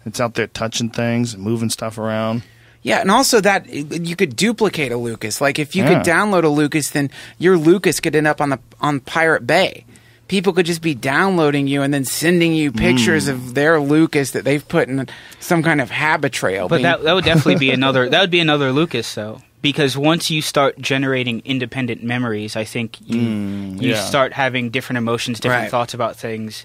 It's out there touching things and moving stuff around. Yeah, and also that you could duplicate a Lucas. Like if you Yeah. could download a Lucas, then your Lucas could end up on the on Pirate Bay. People could just be downloading you and then sending you pictures Mm. of their Lucas that they've put in some kind of Habitrail. But being- that that would definitely be another that would be another Lucas though. Because once you start generating independent memories, I think you you Mm, yeah. start having different emotions, different Right. thoughts about things.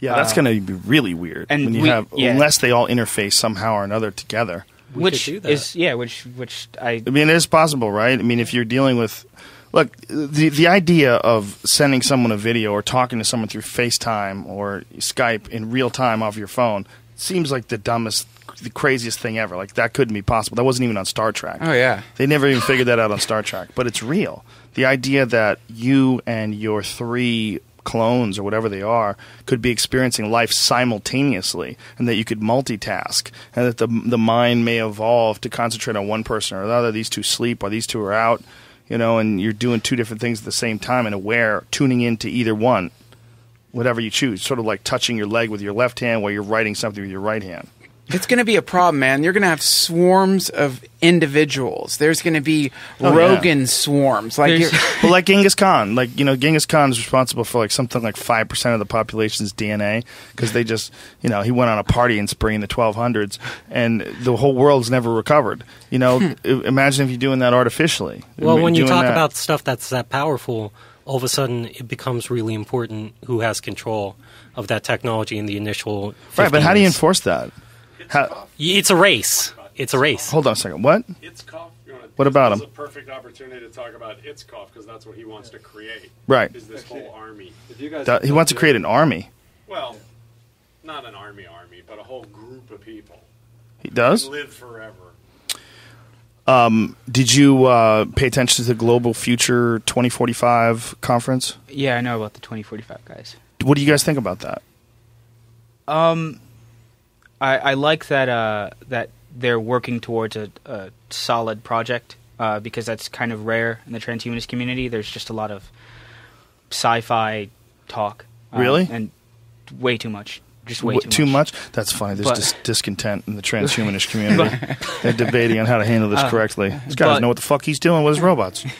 Yeah, that's Uh, going to be really weird and when you we- have yeah. unless they all interface somehow or another together. We which could do that. is yeah, which which I I mean, it is possible, right? I mean, if you're dealing with, look, the the idea of sending someone a video or talking to someone through FaceTime or Skype in real time off your phone seems like the dumbest, the craziest thing ever. Like that couldn't be possible. That wasn't even on Star Trek. oh yeah, They never even figured that out on Star Trek, but it's real. The idea that you and your three clones or whatever they are could be experiencing life simultaneously and that you could multitask and that the the mind may evolve to concentrate on one person or another these two sleep or these two are out you know and you're doing two different things at the same time and aware tuning into either one whatever you choose sort of like touching your leg with your left hand while you're writing something with your right hand it's going to be a problem, man. You're going to have swarms of individuals. There's going to be Oh, yeah. Rogan swarms. Like There's- you're, well, like Genghis Khan, like you know, Genghis Khan is responsible for like something like five percent of the population's DNA because they just, you know, he went on a party in spring in the 1200s, and the whole world's never recovered. You know, hmm. I- imagine if you're doing that artificially. Well, when you talk that- about stuff that's that powerful, all of a sudden it becomes really important who has control of that technology in the initial. right, but 50 how do you enforce that? How, It's a race. It's a race. hold on a second. What? Itskov. You What about this him? is a perfect opportunity to talk about Itskov because that's what he wants to create. Right. Is this whole army? That- he wants to create an army. Well, not an army, army, but a whole group of people. He does. Live forever. Did you uh, pay attention to the Global Future 2045 conference? yeah I know about the twenty forty five guys. what do you guys think about that? Um, I, I like that uh, that they're working towards a, a solid project uh, because that's kind of rare in the transhumanist community. There's just a lot of sci-fi talk, um, Really? and way too much. Just way What, too, much. That's fine. There's But- dis- discontent in the transhumanist community. They're debating on how to handle this correctly. This guy doesn't Uh, know what the fuck he's doing with his robots.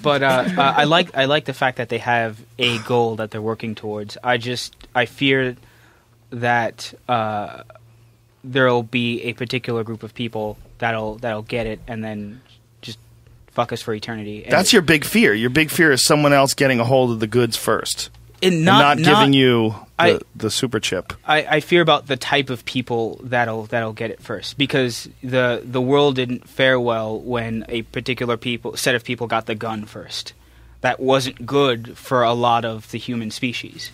But uh, uh, I like I like the fact that they have a goal that they're working towards. I just I fear that uh, there'll be a particular group of people that'll that'll get it and then just fuck us for eternity. And That's your big fear. Your big fear is someone else getting a hold of the goods first, and and not, not, giving you the, I- the super chip. I, I fear about the type of people that'll that'll get it first because the the world didn't fare well when a particular people set of people got the gun first. That wasn't good for a lot of the human species.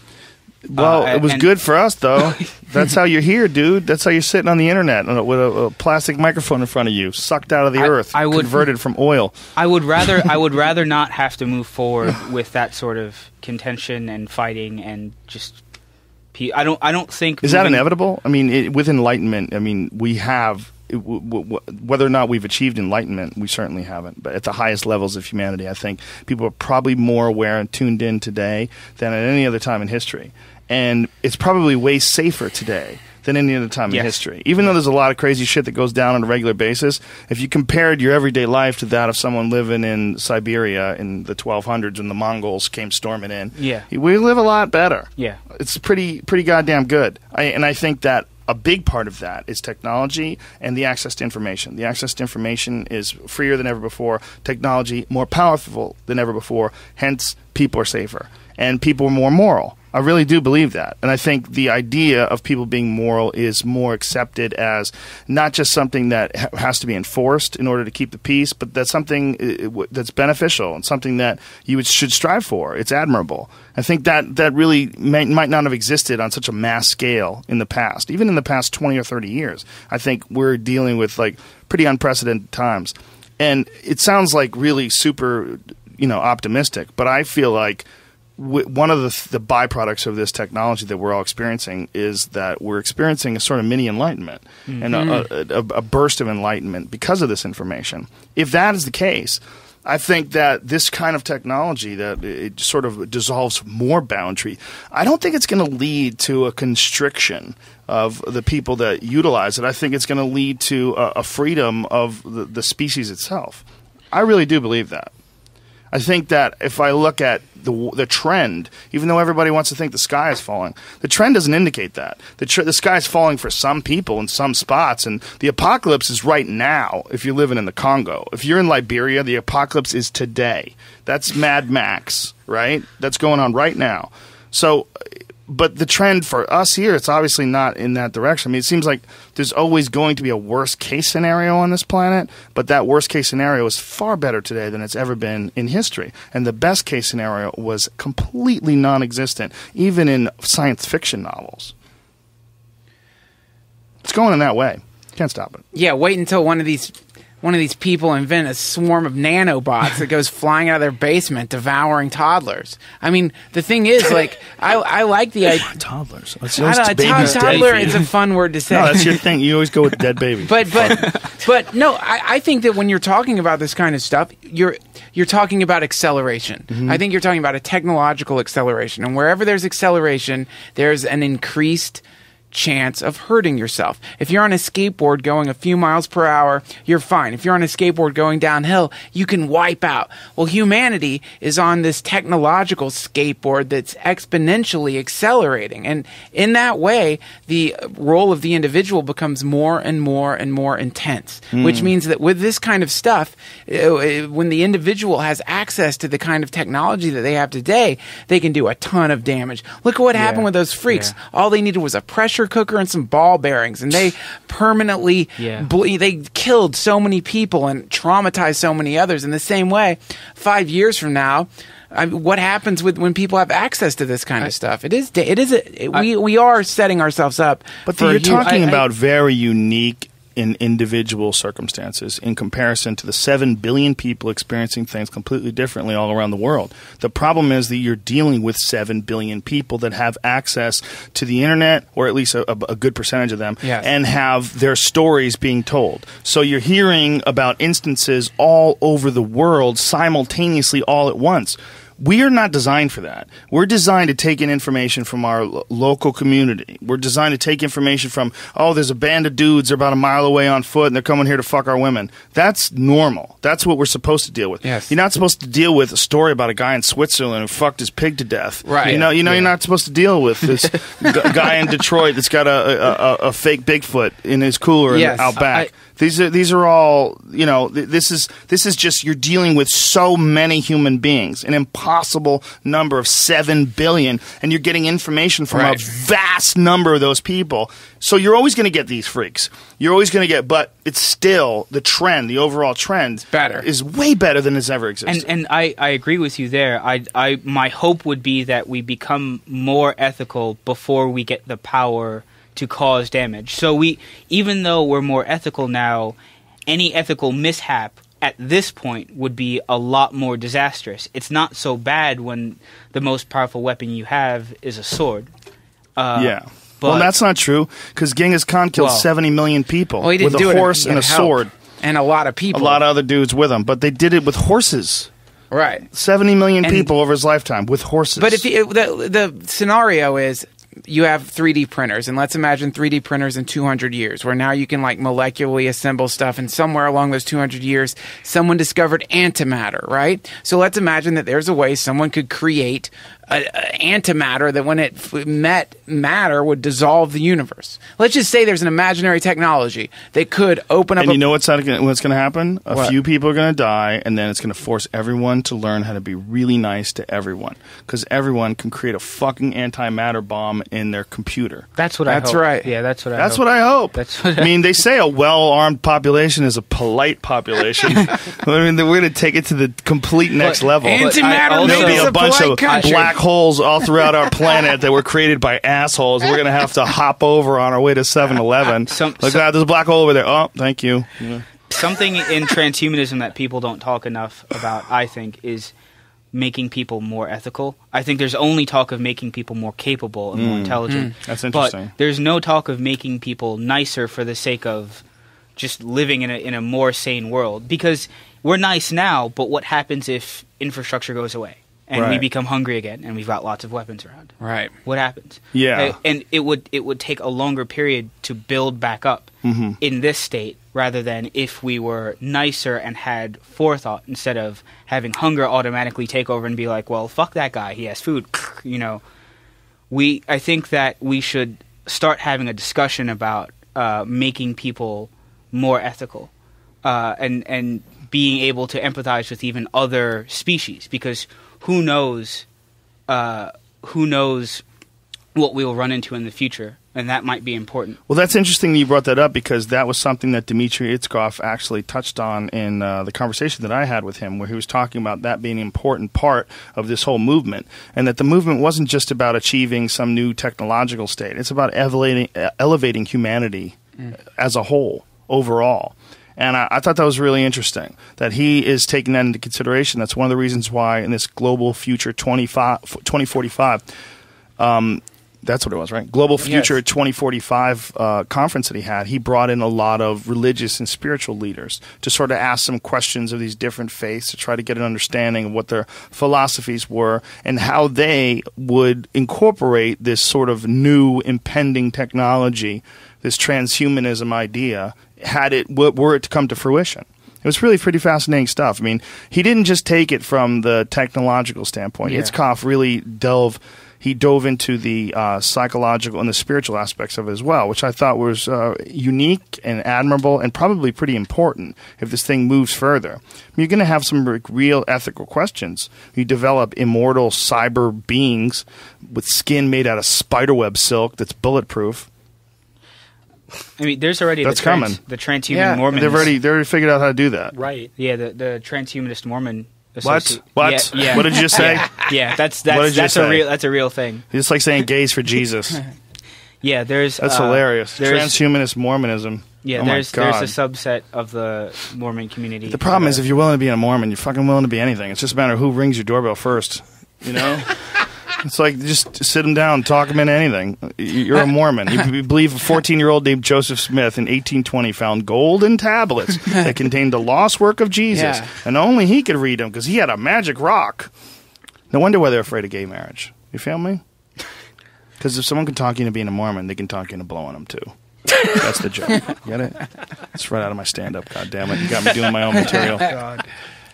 Well, Uh, it was and- good for us though. That's how you're here, dude. That's how you're sitting on the internet uh, with a, a plastic microphone in front of you, sucked out of the I- earth, I would- converted from oil. I would rather I would rather not have to move forward with that sort of contention and fighting and just. pe- I don't. I don't think. Is that moving- inevitable? I mean, it, with enlightenment, I mean, we have it, w- w- whether or not we've achieved enlightenment, we certainly haven't. But at the highest levels of humanity, I think people are probably more aware and tuned in today than at any other time in history, and it's probably way safer today than any other time in history. Even though there's a lot of crazy shit that goes down on a regular basis, if you compared your everyday life to that of someone living in Siberia in the 1200s when the Mongols came storming in, Yeah. we live a lot better Yeah. it's pretty pretty goddamn good. I, and I think that a big part of that is technology and the access to information. The access to information is freer than ever before. Technology more powerful than ever before. Hence, people are safer and people are more moral. I really do believe that. And I think the idea of people being moral is more accepted as not just something that ha- has to be enforced in order to keep the peace, but that's something uh, that's beneficial and something that you should strive for. It's admirable. I think that that really may, might not have existed on such a mass scale in the past, even in the past 20 or 30 years. I think we're dealing with like pretty unprecedented times. And it sounds like really super, you know, optimistic, but I feel like one of the, the byproducts of this technology that we're all experiencing is that we're experiencing a sort of mini enlightenment mm-hmm. and a, a, a, a burst of enlightenment because of this information. If that is the case, I think that this kind of technology that it sort of dissolves more boundary. I don't think it's going to lead to a constriction of the people that utilize it. I think it's going to lead to a, a freedom of the, the species itself. I really do believe that. I think that if I look at the the trend, even though everybody wants to think the sky is falling, the trend doesn't indicate that. The tr- the sky is falling for some people in some spots, and the apocalypse is right now. If you're living in the Congo, if you're in Liberia, the apocalypse is today. That's Mad Max, right? That's going on right now. So, but the trend for us here, it's obviously not in that direction. I mean, it seems like there's always going to be a worst case scenario on this planet, but that worst case scenario is far better today than it's ever been in history. And the best case scenario was completely non existent, even in science fiction novels. It's going in that way. Can't stop it. Yeah, wait until one of these one of these people invent a swarm of nanobots that goes flying out of their basement devouring toddlers. I mean, the thing is, like, I I like the idea. Toddlers. That's, I don't babies toddler is a fun word to say. No, that's your thing. You always go with dead baby. but but but no, I, I think that when you're talking about this kind of stuff, you're you're talking about acceleration. Mm-hmm. I think you're talking about a technological acceleration, and wherever there's acceleration, there's an increased chance of hurting yourself. If you're on a skateboard going a few miles per hour, you're fine. If you're on a skateboard going downhill, you can wipe out. Well, humanity is on this technological skateboard that's exponentially accelerating. And in that way, the role of the individual becomes more and more and more intense, which means that with this kind of stuff, uh, uh, when the individual has access to the kind of technology that they have today, they can do a ton of damage. Look at what happened with those freaks. Yeah. All they needed was a pressure cooker and some ball bearings, and they permanently Yeah. ble- they killed so many people and traumatized so many others. In the same way, five years from now. I, what happens with when people have access to this kind of stuff? It is, da- it is, a, it, we we are setting ourselves up. But for you're talking I- I- about very unique in individual circumstances in comparison to the 7 billion people experiencing things completely differently all around the world. The problem is that you're dealing with 7 billion people that have access to the internet, or at least a, a- good percentage of them, Yes. and have their stories being told. So you're hearing about instances all over the world simultaneously all at once. We are not designed for that. We're designed to take in information from our lo- local community. We're designed to take information from, oh, there's a band of dudes, they're about a mile away on foot, and they're coming here to fuck our women. That's normal. That's what we're supposed to deal with. Yes. You're not supposed to deal with a story about a guy in Switzerland who fucked his pig to death. Right. You know, you know, Yeah. you're not supposed to deal with this g- guy in Detroit that's got a, a, a, a fake Bigfoot in his cooler Yes. out back. I- these are these are all you know. Th- this is this is just you're dealing with so many human beings, an impossible number of seven billion, and you're getting information from Right. a vast number of those people. So you're always going to get these freaks. You're always going to get, but it's still the trend. The overall trend better. is way better than it's ever existed. And and I, I agree with you there. I I my hope would be that we become more ethical before we get the power to cause damage. So we even though we're more ethical now, any ethical mishap at this point would be a lot more disastrous. It's not so bad when the most powerful weapon you have is a sword. Uh, yeah. but well, that's not true because Genghis Khan killed Well- 70 million people Well, with a horse and a help. sword. and a lot of people. A lot of other dudes with him, but they did it with horses. right. 70 million And- people over his lifetime with horses. But if you, the the scenario is you have 3D printers, and let's imagine 3D printers in 200 years, where now you can like molecularly assemble stuff, and somewhere along those 200 years, someone discovered antimatter, right? So let's imagine that there's a way someone could create a antimatter that, when it f- met matter, would dissolve the universe. Let's just say there's an imaginary technology that could open up. and a, you know what's, gonna, what's going to happen? A What? few people are going to die, and then it's going to force everyone to learn how to be really nice to everyone. Because everyone can create a fucking antimatter bomb in their computer. that's what I That's hope. right. Yeah, that's what I That's hope. what I hope. That's what I mean, they say a well-armed population is a polite population. I mean, we're going to take it to the complete next But- level. Antimatter There'll be a a bunch of country. black holes all throughout our planet that were created by assholes. We're going to have to hop over on our way to 7-Eleven. Look some- that, there's a black hole over there. Oh, thank you. Know. something in transhumanism that people don't talk enough about, I think, is making people more ethical. I think there's only talk of making people more capable and more hmm. intelligent. Hmm. That's interesting. But there's no talk of making people nicer for the sake of just living in a in a more sane world because we're nice now, but what happens if infrastructure goes away and we become hungry again and we've got lots of weapons around? right. What happens? Yeah. Uh, and it would it would take a longer period to build back up Mm-hmm. in this state rather than if we were nicer and had forethought instead of having hunger automatically take over and be like, well, fuck that guy, he has food, you know. We I think that we should start having a discussion about uh, making people more ethical uh, and and being able to empathize with even other species because who knows uh, who knows what we will run into in the future, and that might be important. Well, that's interesting that you brought that up because that was something that Dmitry Itskov actually touched on in uh, the conversation that I had with him, where he was talking about that being an important part of this whole movement, and that the movement wasn't just about achieving some new technological state; it's about elevating, elevating humanity as a whole overall. And I, I thought that was really interesting that he is taking that into consideration. That's one of the reasons why in this global future 25, 2045, um, that's what it was, right? Global Future Yes. 2045 uh, conference that he had, he brought in a lot of religious and spiritual leaders to sort of ask some questions of these different faiths to try to get an understanding of what their philosophies were and how they would incorporate this sort of new impending technology, this transhumanism idea, had it w- were it to come to fruition. It was really pretty fascinating stuff. I mean, he didn't just take it from the technological standpoint. Yeah. Itskov really delve he dove into the uh, psychological and the spiritual aspects of it as well, which I thought was uh, unique and admirable and probably pretty important if this thing moves further. You're going to have some re- real ethical questions. You develop immortal cyber beings with skin made out of spiderweb silk that's bulletproof. I mean, there's already That's the trans, coming. the transhuman Yeah, Mormons. They've already they already figured out how to do that. Right. yeah, the the transhumanist Mormon. What? associ- What? Yeah, yeah. What did you say? Yeah, yeah, that's What that's did that's say? a real that's a real thing. It's like saying gays for Jesus. Yeah, there's That's uh, hilarious. There's Transhumanist Mormonism. Yeah, Oh there's there's a subset of the Mormon community. The problem is, if you're willing to be a Mormon, you're fucking willing to be anything. It's just a matter of who rings your doorbell first. You know, it's like just sit them down, talk them into anything. You're a Mormon. You believe a 14 year old named Joseph Smith in 1820 found golden tablets that contained the lost work of Jesus, Yeah. and only he could read them because he had a magic rock. No wonder why they're afraid of gay marriage. You feel me? Because if someone can talk you into being a Mormon, they can talk you into blowing them too. That's the joke. Get it? It's right out of my stand-up. God damn it! You got me doing my own material. God.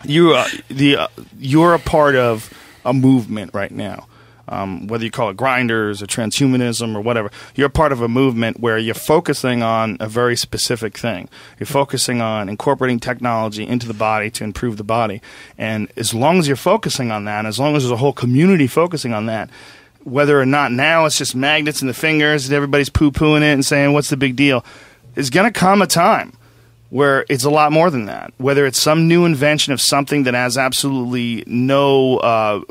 You, uh, the, uh, you're a part of a movement right now. Um, whether you call it grinders or transhumanism or whatever, you're part of a movement where you're focusing on a very specific thing. You're focusing on incorporating technology into the body to improve the body. And as long as you're focusing on that, as long as there's a whole community focusing on that, whether or not now it's just magnets in the fingers and everybody's poo pooing it and saying, what's the big deal? There's going to come a time where it's a lot more than that. Whether it's some new invention of something that has absolutely no uh,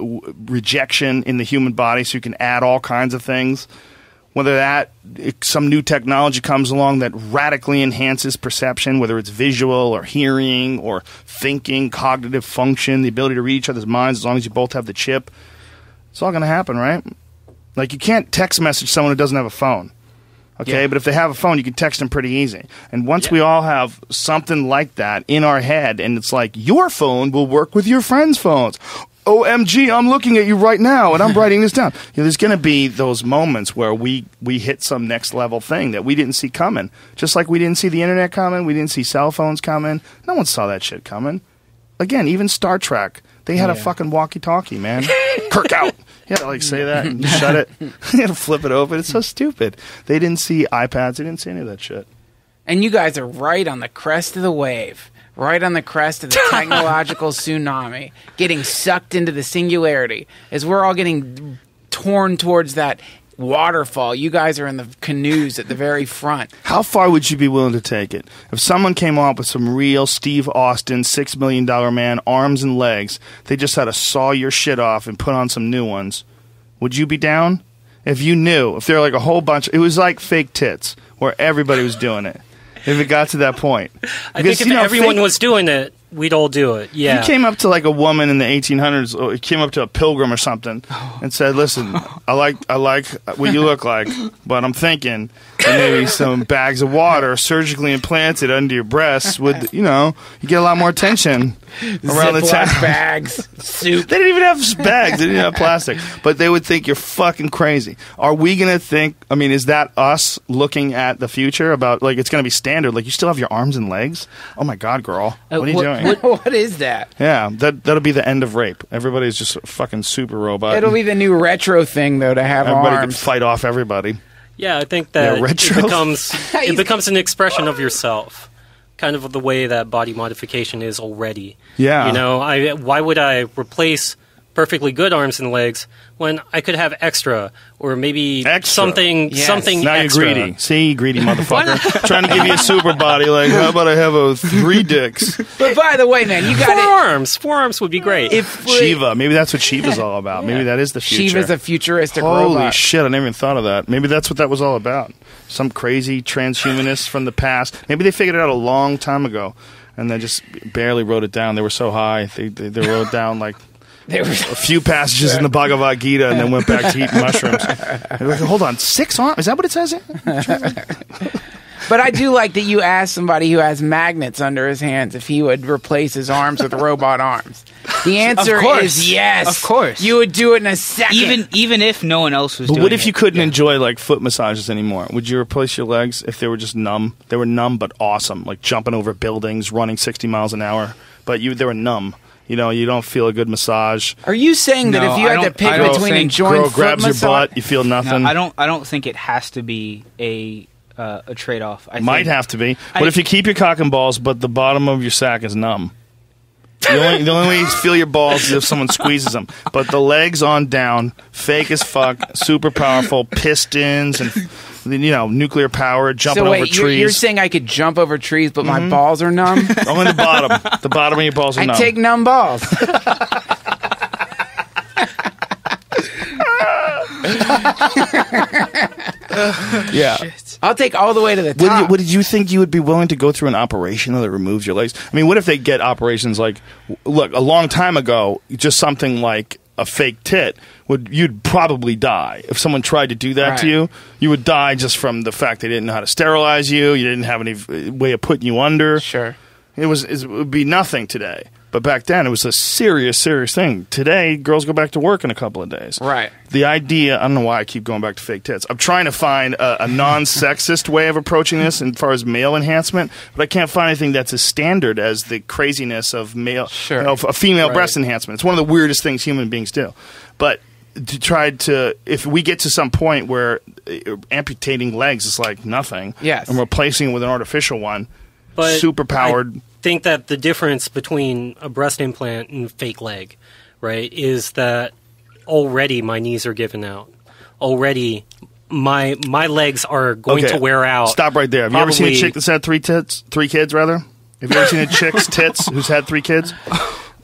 rejection in the human body, so you can add all kinds of things. Whether that it, some new technology comes along that radically enhances perception, whether it's visual or hearing or thinking, cognitive function, the ability to read each other's minds, as long as you both have the chip, it's all going to happen, right? Like you can't text message someone who doesn't have a phone. Okay, Yeah. but if they have a phone, you can text them pretty easy. And once we all have something like that in our head, and it's like your phone will work with your friends' phones. OMG, I'm looking at you right now, and I'm writing this down. You know, there's going to be those moments where we we hit some next level thing that we didn't see coming. Just like we didn't see the internet coming, we didn't see cell phones coming. No one saw that shit coming. Again, even Star Trek, they had a oh, fucking walkie-talkie, man. Kirk out. You had to like say that and shut it. you had to flip it open. It's so stupid. They didn't see iPads. They didn't see any of that shit. And you guys are right on the crest of the wave, right on the crest of the technological tsunami, getting sucked into the singularity. As we're all getting torn towards that waterfall, you guys are in the canoes at the very front. How far would you be willing to take it? If someone came up with some real Steve Austin, six million dollar man, arms and legs, they just had to saw your shit off and put on some new ones. Would you be down? If you knew, if there were like a whole bunch, it was like fake tits, where everybody was doing it. If it got to that point, I Because, think if you know, everyone fake- was doing it, we'd all do it. Yeah. You came up to like a woman in the 1800s, or he came up to a pilgrim or something, and said, "Listen, I like I like what you look like, but I'm thinking that maybe some bags of water surgically implanted under your breasts would, you know, you get a lot more attention around the town." bags, soup. They didn't even have bags. They didn't even have plastic. But they would think you're fucking crazy. Are we going to think, I mean, is that us looking at the future about, like, it's going to be standard? Like, you still have your arms and legs? Oh my God, girl. Uh, what are you what- doing? what is that? Yeah, that that'll be the end of rape. Everybody's just a fucking super robot. It'll be the new retro thing, though, to have everybody can arms. fight off everybody. Yeah, I think that Yeah, retro. it becomes it becomes an expression of yourself, kind of the way that body modification is already. Yeah. you know, I why would I replace perfectly good arms and legs when I could have extra or maybe Extra. something Yes. something Now extra. you're greedy. See, greedy motherfucker. Trying to give you a super body. Like, how about I have a three dicks? But by the way, man, you got it. Forearms, forearms would be great. If Shiva. Maybe that's what Shiva's all about. Maybe that is the future. Shiva's a futuristic Holy robot. shit! I never even thought of that. Maybe that's what that was all about. Some crazy transhumanist from the past. Maybe they figured it out a long time ago, and they just barely wrote it down. They were so high, they they, they wrote down like They were- a few passages in the Bhagavad Gita, and then went back to eating mushrooms. Like, Hold on, six arms? Is that what it says? But I do like that you asked somebody who has magnets under his hands if he would replace his arms with robot arms. The answer course. is yes. Of course. You would do it in a second. even even if no one else was But doing what if it. you couldn't enjoy like foot massages anymore? Would you replace your legs if they were just numb? They were numb but awesome, like jumping over buildings, running sixty miles an hour. But you, they were numb. You know, you don't feel a good massage. Are you saying that if you I had to pick I between think enjoying Girl foot grabs your butt, you feel nothing. No, I don't. I don't think it has to be a uh, a trade off. I Might think, have to be. But I- if you keep your cock and balls, but the bottom of your sack is numb. The only, the only way you feel your balls is if someone squeezes them. But the legs on down, fake as fuck, super powerful, pistons and you know nuclear power, jumping So wait, over you're, trees. you're saying I could jump over trees, but my mm-hmm. balls are numb? Only the bottom. The bottom of your balls are I numb. take numb balls. yeah. I'll take all the way to the What did, you, top. what did you think you would be willing to go through an operation that removes your legs? I mean, what if they get operations like, look, a long time ago, just something like a fake tit would you'd probably die if someone tried to do that Right. to you. You would die just from the fact they didn't know how to sterilize you. You didn't have any uh, way of putting you under. Sure. It was it would be nothing today. But back then, it was a serious, serious thing. Today, girls go back to work in a couple of days. Right. The idea, I don't know why I keep going back to fake tits. I'm trying to find a, a non sexist way of approaching this as far as male enhancement, but I can't find anything that's as standard as the craziness of male, Sure. you know, a female Right. breast enhancement. It's one of the weirdest things human beings do. But to try to, if we get to some point where uh, amputating legs is like nothing, Yes. and replacing it with an artificial one, But super powered. I think that the difference between a breast implant and fake leg, right, is that already my knees are giving out. Already my my legs are going to wear out. Stop right there. Have you ever seen a chick that's had three tits, three kids rather? Have you ever seen a chick's tits who's had three kids?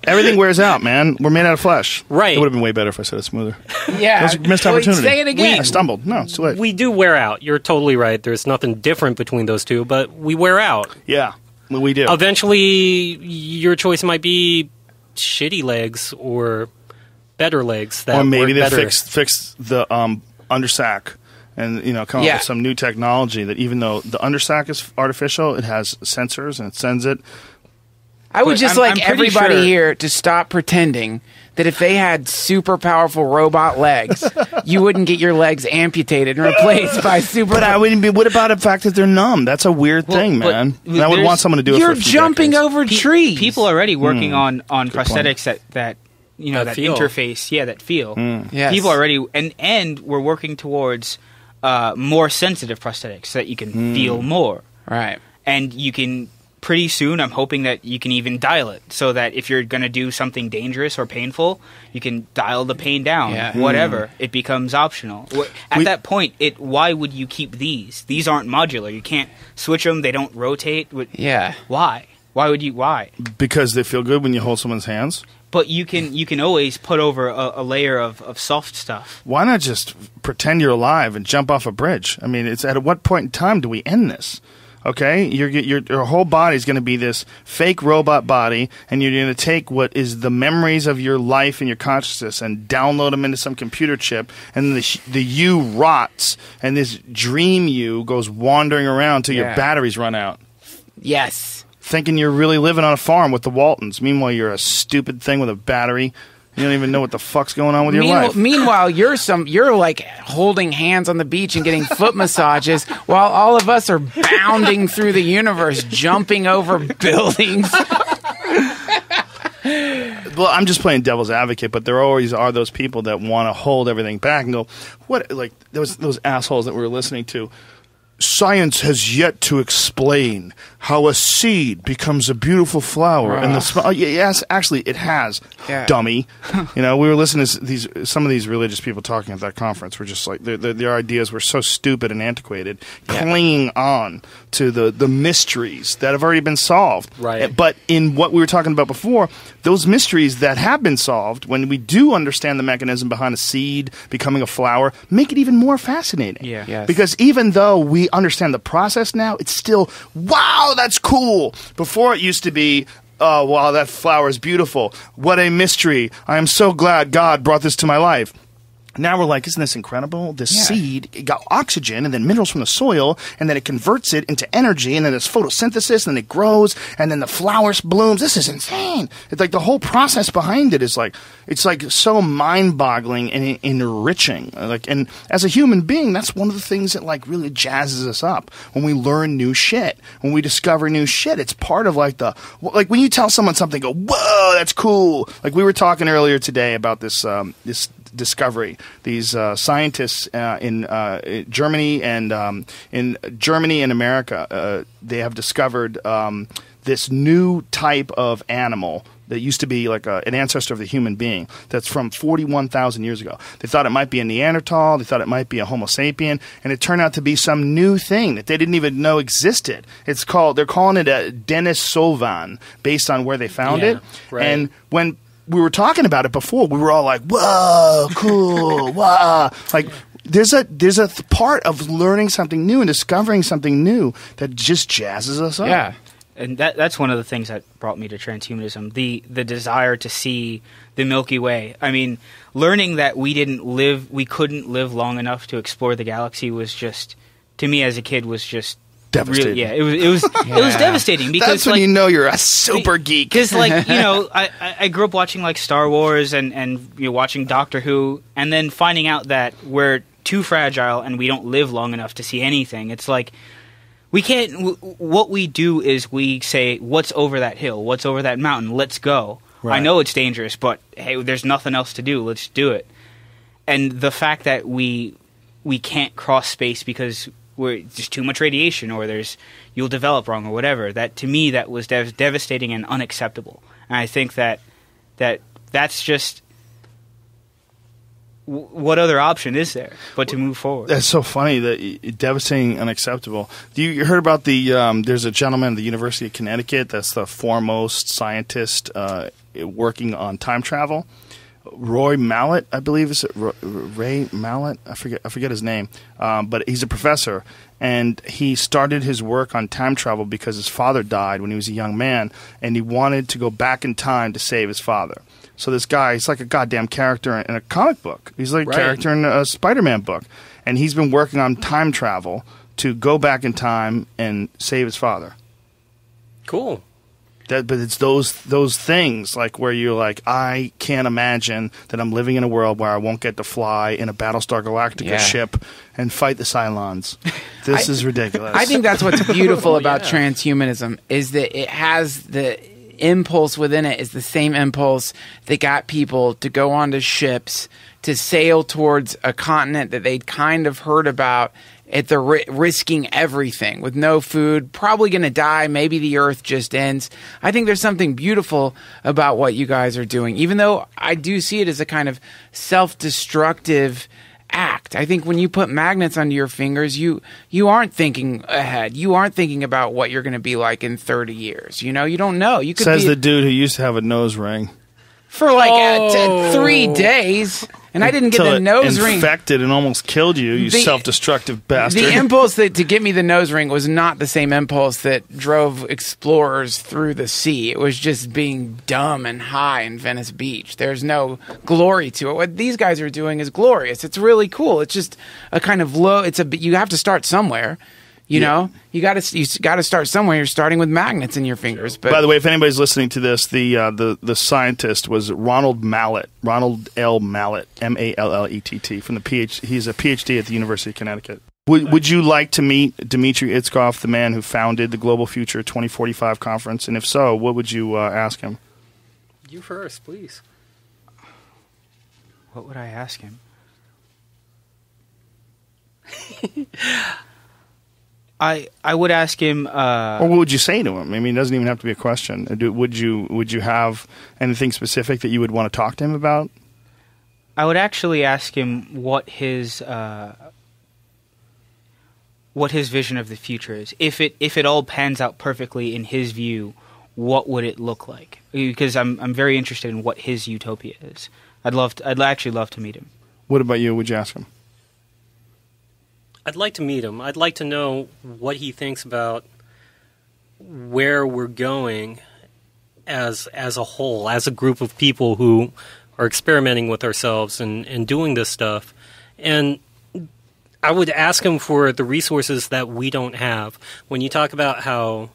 Everything wears out, man. We're made out of flesh. Right. It would have been way better if I said it smoother. Yeah. That was a missed Wait, opportunity. Say it again. I stumbled. No, it's too late. We do wear out. You're totally right. There's nothing different between those two, but we wear out. yeah, well, we do. Eventually, your choice might be shitty legs or better legs that or maybe work they better. fix fix the um, undersack and you know come Yeah. up with some new technology that even though the undersack is artificial, it has sensors and it sends it. I would But just I'm- like I'm everybody sure- here to stop pretending that if they had super powerful robot legs, you wouldn't get your legs amputated and replaced by super. But I wouldn't be. What about the fact that they're numb? That's a weird Well, thing, man. And I would want someone to do it. You're for a few jumping decades. over Pe- trees. People already working hmm. on on point. prosthetics that that you know That that, interface. Yeah, that feel. Hmm. Yes. People already and and we're working towards uh, more sensitive prosthetics so that you can hmm. feel more right. and you can pretty soon i'm hoping that you can even dial it so that if you're going to do something dangerous or painful you can dial the pain down Yeah. Hmm. whatever it becomes optional at We- that point it why would you keep these these aren't modular you can't switch them they don't rotate Yeah. why why would you why because they feel good when you hold someone's hands. but you can you can always put over a, a layer of, of soft stuff Why not just pretend you're alive and jump off a bridge? I mean, it's at what point in time do we end this? Okay, your your, your whole body is going to be this fake robot body, and you're going to take what is the memories of your life and your consciousness and download them into some computer chip, and the the you rots, and this dream you goes wandering around till your batteries run out. Yes. thinking you're really living on a farm with the Waltons. Meanwhile, you're a stupid thing with a battery. You don't even know what the fuck's going on with your Meanwhile, life. meanwhile, you're some you're like holding hands on the beach and getting foot massages, while all of us are bounding through the universe, jumping over buildings. well, I'm just playing devil's advocate, but there always are those people that want to hold everything back and go, "What?" Like those those assholes that we were listening to. Science has yet to explain how a seed becomes a beautiful flower, and the sm- oh, yes, actually, it has. Yeah. Dummy, you know, we were listening to these some of these religious people talking at that conference. Were just like their, their, their ideas were so stupid and antiquated, clinging on to the the mysteries that have already been solved. Right. But in what we were talking about before, those mysteries that have been solved, when we do understand the mechanism behind a seed becoming a flower, make it even more fascinating. Yeah. Yes. Because even though we understand the process now, it's still, wow, that's cool. Before it used to be, oh, wow, that flower is beautiful. What a mystery. I am so glad God brought this to my life. Now we're like, isn't this incredible? This Yeah. seed it got oxygen and then minerals from the soil, and then it converts it into energy, and then there's photosynthesis, and then it grows, and then the flowers blooms. This is insane. It's like the whole process behind it is like it's like so mind-boggling and enriching. Like, and as a human being, that's one of the things that like really jazzes us up when we learn new shit, when we discover new shit. It's part of like the like when you tell someone something, go, whoa, that's cool. Like we were talking earlier today about this um, this discovery. These uh, scientists uh, in uh, Germany and um, in Germany and America, uh, they have discovered um, this new type of animal that used to be like a, an ancestor of the human being that's from 41,000 years ago. They thought it might be a Neanderthal, they thought it might be a Homo sapien, and it turned out to be some new thing that they didn't even know existed. It's called, they're calling it a Denisovan based on where they found Yeah, it. right. And when we were talking about it before, we were all like, whoa, cool, wow. Like, there's a there's a th- part of learning something new and discovering something new that just jazzes us up. Yeah. and that that's one of the things that brought me to transhumanism the the desire to see the milky way i mean learning that we didn't live we couldn't live long enough to explore the galaxy was just to me as a kid was just Devastating. really, yeah it was it was it was devastating because That's when like, you know you're a super geek. because like you know I, I I grew up watching like Star Wars and and you know, watching Doctor Who and then finding out that we're too fragile and we don't live long enough to see anything. It's like we can't. W- what we do is we say, "What's over that hill? What's over that mountain? Let's go." I know it's dangerous, but hey, there's nothing else to do. Let's do it. And the fact that we we can't cross space because we're there's too much radiation or there's you'll develop wrong or whatever. That to me that was dev- devastating and unacceptable. And I think that that that's just what other option is there but to move forward? That's so funny that devastating, unacceptable. You, you heard about the? Um, there's a gentleman at the University of Connecticut that's the foremost scientist uh, working on time travel. Roy Mallett, I believe is it Ray Mallett? I forget. I forget his name. Um, but he's a professor, and he started his work on time travel because his father died when he was a young man, and he wanted to go back in time to save his father. So this guy, he's like a goddamn character in a comic book. He's like a character in a Spider-Man book, and he's been working on time travel to go back in time and save his father. Cool. That, but it's those those things like where you're like, I can't imagine that I'm living in a world where I won't get to fly in a Battlestar Galactica Yeah. ship and fight the Cylons. This I- is ridiculous. I think that's what's beautiful oh, about yeah. transhumanism is that it has the impulse within it is the same impulse that got people to go onto ships to sail towards a continent that they'd kind of heard about at the ri- risking everything with no food, probably going to die. Maybe the earth just ends. I think there's something beautiful about what you guys are doing, even though I do see it as a kind of self-destructive act. I think when you put magnets under your fingers, you you aren't thinking ahead. You aren't thinking about what you're going to be like in 30 years. You know, you don't know. You could Says be the dude who used to have a nose ring. for like uh, t- Oh. three days, and I didn't get the nose ring. infected and almost killed you. You The- self-destructive bastard. The impulse that to get me the nose ring was not the same impulse that drove explorers through the sea. It was just being dumb and high in Venice Beach. There's no glory to it. What these guys are doing is glorious. It's really cool. It's just a kind of low. It's a. You have to start somewhere. You know, you got to you got to start somewhere. You're starting with magnets in your fingers. But By the way, if anybody's listening to this, the uh, the the scientist was Ronald Mallett, Ronald L. Mallett, M A L L E T T, from the PhD. He's a PhD at the University of Connecticut. Would, would you like to meet Dmitry Itskov, the man who founded the Global Future 2045 conference? And if so, what would you uh, ask him? You first, please. What would I ask him? I I would ask him. Uh, Or what would you say to him? I mean, it doesn't even have to be a question. Do- Would you would you have anything specific that you would want to talk to him about? I would actually ask him what his uh, what his vision of the future is. If it if it all pans out perfectly in his view, what would it look like? Because I'm I'm very interested in what his utopia is. I'd love to, I'd actually love to meet him. What about you? Would you ask him? I'd like to meet him. I'd like to know what he thinks about where we're going as as a whole, as a group of people who are experimenting with ourselves and, and doing this stuff. And I would ask him for the resources that we don't have. When you talk about how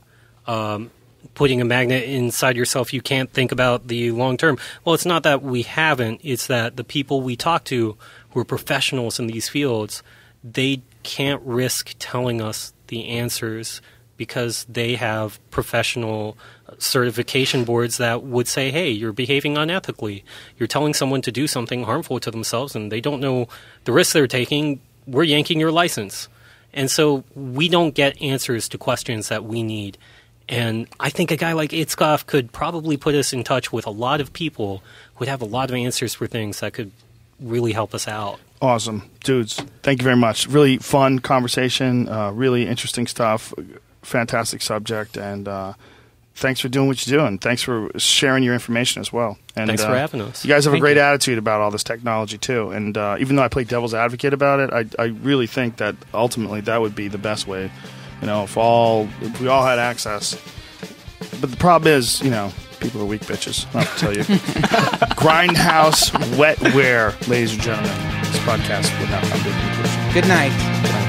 um, putting a magnet inside yourself, you can't think about the long term. Well, it's not that we haven't, it's that the people we talk to who are professionals in these fields, they can't risk telling us the answers because they have professional certification boards that would say, hey, you're behaving unethically. You're telling someone to do something harmful to themselves and they don't know the risks they're taking. We're yanking your license. And so we don't get answers to questions that we need. And I think a guy like Itskov could probably put us in touch with a lot of people who would have a lot of answers for things that could really help us out. Awesome, dudes. Thank you very much. Really fun conversation. Uh, really interesting stuff. Fantastic subject, and uh, thanks for doing what you do, and thanks for sharing your information as well. And, Thanks for uh, having us. You guys have Thank a great you. attitude about all this technology too. And uh, even though I play devil's advocate about it, I, I really think that ultimately that would be the best way. You know, if all if we all had access. But the problem is, you know, people are weak bitches. I have to tell you. Grindhouse wetware, ladies and gentlemen. This podcast would not come to a conclusion. Good night.